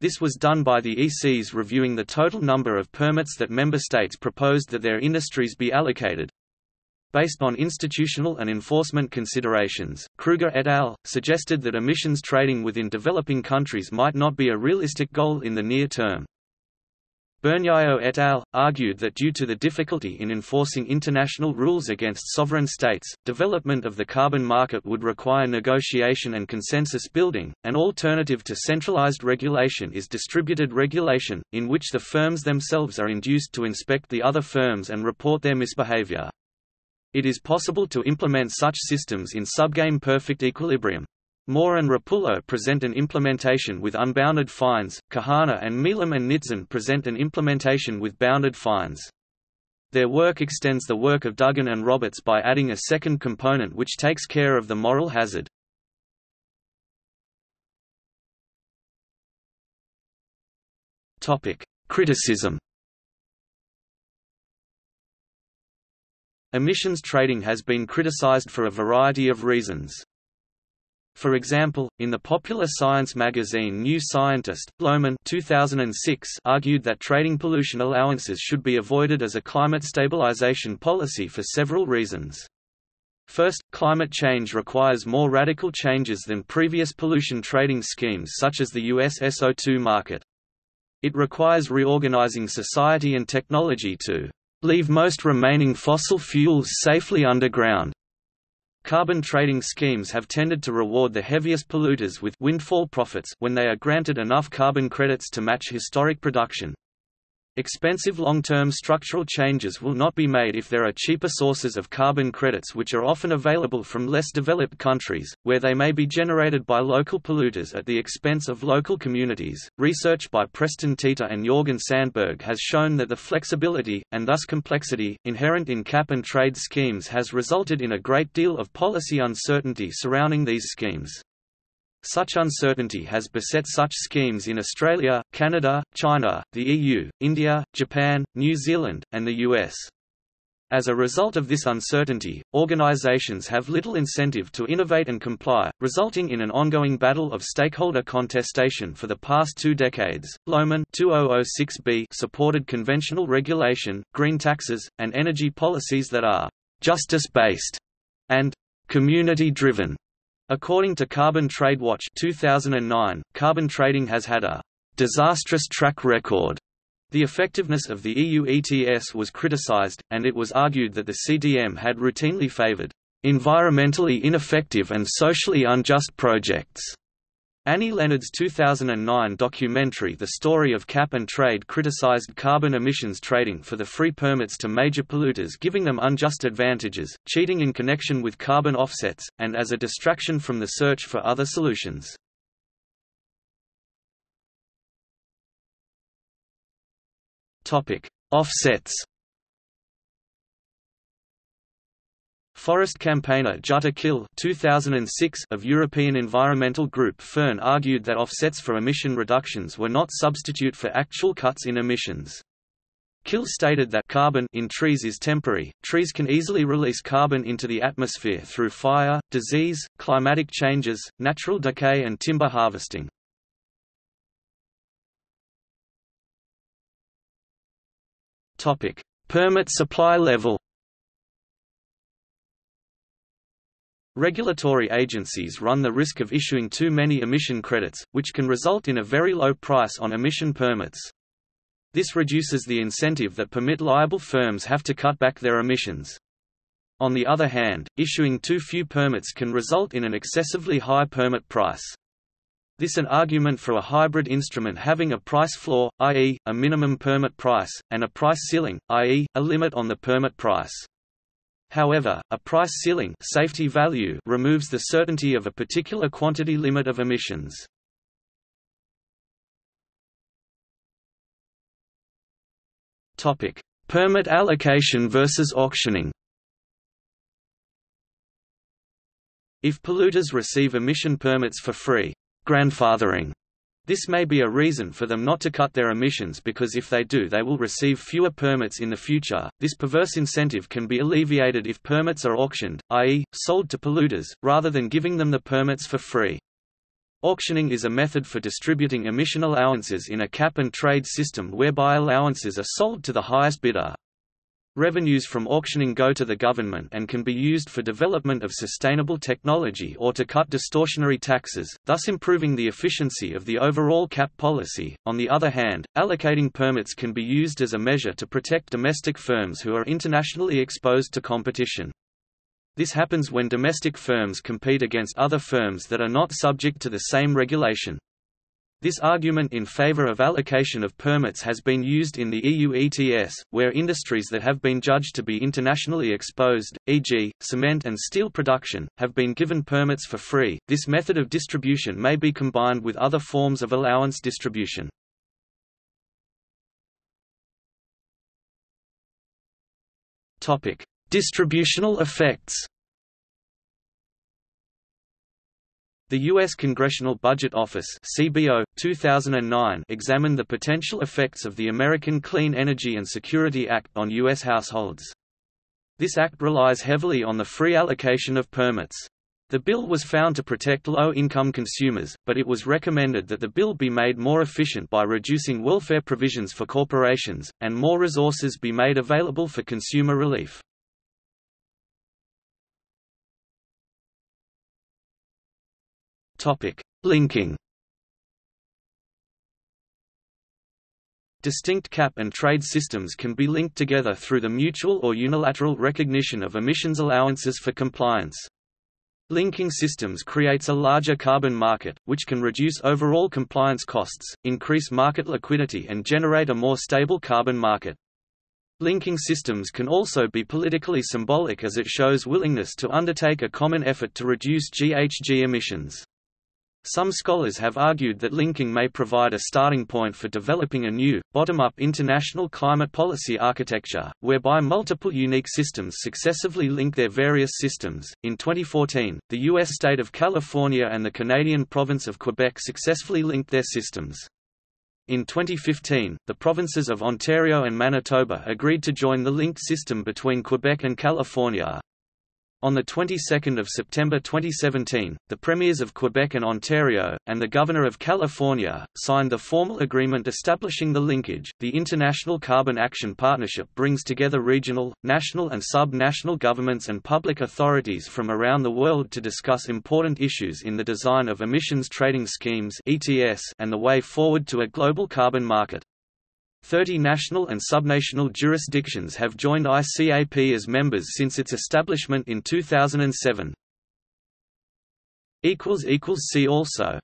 This was done by the ECs reviewing the total number of permits that member states proposed that their industries be allocated. Based on institutional and enforcement considerations, Kruger et al. suggested that emissions trading within developing countries might not be a realistic goal in the near term. Bernyayo et al. argued that due to the difficulty in enforcing international rules against sovereign states, development of the carbon market would require negotiation and consensus building. An alternative to centralized regulation is distributed regulation, in which the firms themselves are induced to inspect the other firms and report their misbehavior. It is possible to implement such systems in subgame perfect equilibrium. Moore and Repullo present an implementation with unbounded fines, Kahana and Mealem and Nitzan present an implementation with bounded fines. Their work extends the work of Duggan and Roberts by adding a second component which takes care of the moral hazard. Criticism Emissions trading has been criticized for a variety of reasons. For example, in the popular science magazine New Scientist, Lohmann 2006 argued that trading pollution allowances should be avoided as a climate stabilization policy for several reasons. First, climate change requires more radical changes than previous pollution trading schemes such as the US SO2 market. It requires reorganizing society and technology to leave most remaining fossil fuels safely underground. Carbon trading schemes have tended to reward the heaviest polluters with windfall profits when they are granted enough carbon credits to match historic production. Expensive long-term structural changes will not be made if there are cheaper sources of carbon credits which are often available from less developed countries, where they may be generated by local polluters at the expense of local communities. Research by Preston Teeter and Jorgen Sandberg has shown that the flexibility, and thus complexity, inherent in cap and trade schemes has resulted in a great deal of policy uncertainty surrounding these schemes. Such uncertainty has beset such schemes in Australia, Canada, China, the EU, India, Japan, New Zealand, and the US. As a result of this uncertainty, organizations have little incentive to innovate and comply, resulting in an ongoing battle of stakeholder contestation for the past two decades. Lohmann 2006b supported conventional regulation, green taxes, and energy policies that are justice-based and community-driven. According to Carbon Trade Watch 2009, carbon trading has had a disastrous track record. The effectiveness of the EU ETS was criticized, and it was argued that the CDM had routinely favored environmentally ineffective and socially unjust projects. Annie Leonard's 2009 documentary The Story of Cap and Trade criticized carbon emissions trading for the free permits to major polluters giving them unjust advantages, cheating in connection with carbon offsets, and as a distraction from the search for other solutions. Offsets Forest campaigner Jutta Kill 2006 of European environmental group Fern argued that offsets for emission reductions were not substitute for actual cuts in emissions. Kill stated that carbon in trees is temporary. Trees can easily release carbon into the atmosphere through fire, disease, climatic changes, natural decay and timber harvesting. Topic: Permit supply level. Regulatory agencies run the risk of issuing too many emission credits, which can result in a very low price on emission permits. This reduces the incentive that permit liable firms have to cut back their emissions. On the other hand, issuing too few permits can result in an excessively high permit price. This an argument for a hybrid instrument having a price floor, i.e., a minimum permit price, and a price ceiling, i.e., a limit on the permit price. However, a price ceiling safety value removes the certainty of a particular quantity limit of emissions. Topic: Permit allocation versus auctioning. If polluters receive emission permits for free, grandfathering this may be a reason for them not to cut their emissions because if they do they will receive fewer permits in the future. This perverse incentive can be alleviated if permits are auctioned, i.e., sold to polluters, rather than giving them the permits for free. Auctioning is a method for distributing emission allowances in a cap-and-trade system whereby allowances are sold to the highest bidder. Revenues from auctioning go to the government and can be used for development of sustainable technology or to cut distortionary taxes, thus improving the efficiency of the overall cap policy. On the other hand, allocating permits can be used as a measure to protect domestic firms who are internationally exposed to competition. This happens when domestic firms compete against other firms that are not subject to the same regulation. This argument in favor of allocation of permits has been used in the EU ETS, where industries that have been judged to be internationally exposed, e.g., cement and steel production, have been given permits for free. This method of distribution may be combined with other forms of allowance distribution. Topic: Distributional effects. The U.S. Congressional Budget Office CBO, 2009 examined the potential effects of the American Clean Energy and Security Act on U.S. households. This act relies heavily on the free allocation of permits. The bill was found to protect low-income consumers, but it was recommended that the bill be made more efficient by reducing welfare provisions for corporations, and more resources be made available for consumer relief. Linking Distinct cap and trade systems can be linked together through the mutual or unilateral recognition of emissions allowances for compliance. Linking systems creates a larger carbon market, which can reduce overall compliance costs, increase market liquidity and generate a more stable carbon market. Linking systems can also be politically symbolic as it shows willingness to undertake a common effort to reduce GHG emissions. Some scholars have argued that linking may provide a starting point for developing a new, bottom-up international climate policy architecture, whereby multiple unique systems successively link their various systems. In 2014, the U.S. state of California and the Canadian province of Quebec successfully linked their systems. In 2015, the provinces of Ontario and Manitoba agreed to join the linked system between Quebec and California. On the 22nd of September 2017, the premiers of Quebec and Ontario, and the governor of California, signed the formal agreement establishing the linkage. The International Carbon Action Partnership brings together regional, national, and sub-national governments and public authorities from around the world to discuss important issues in the design of emissions trading schemes (ETS) and the way forward to a global carbon market. Thirty national and subnational jurisdictions have joined ICAP as members since its establishment in 2007. See also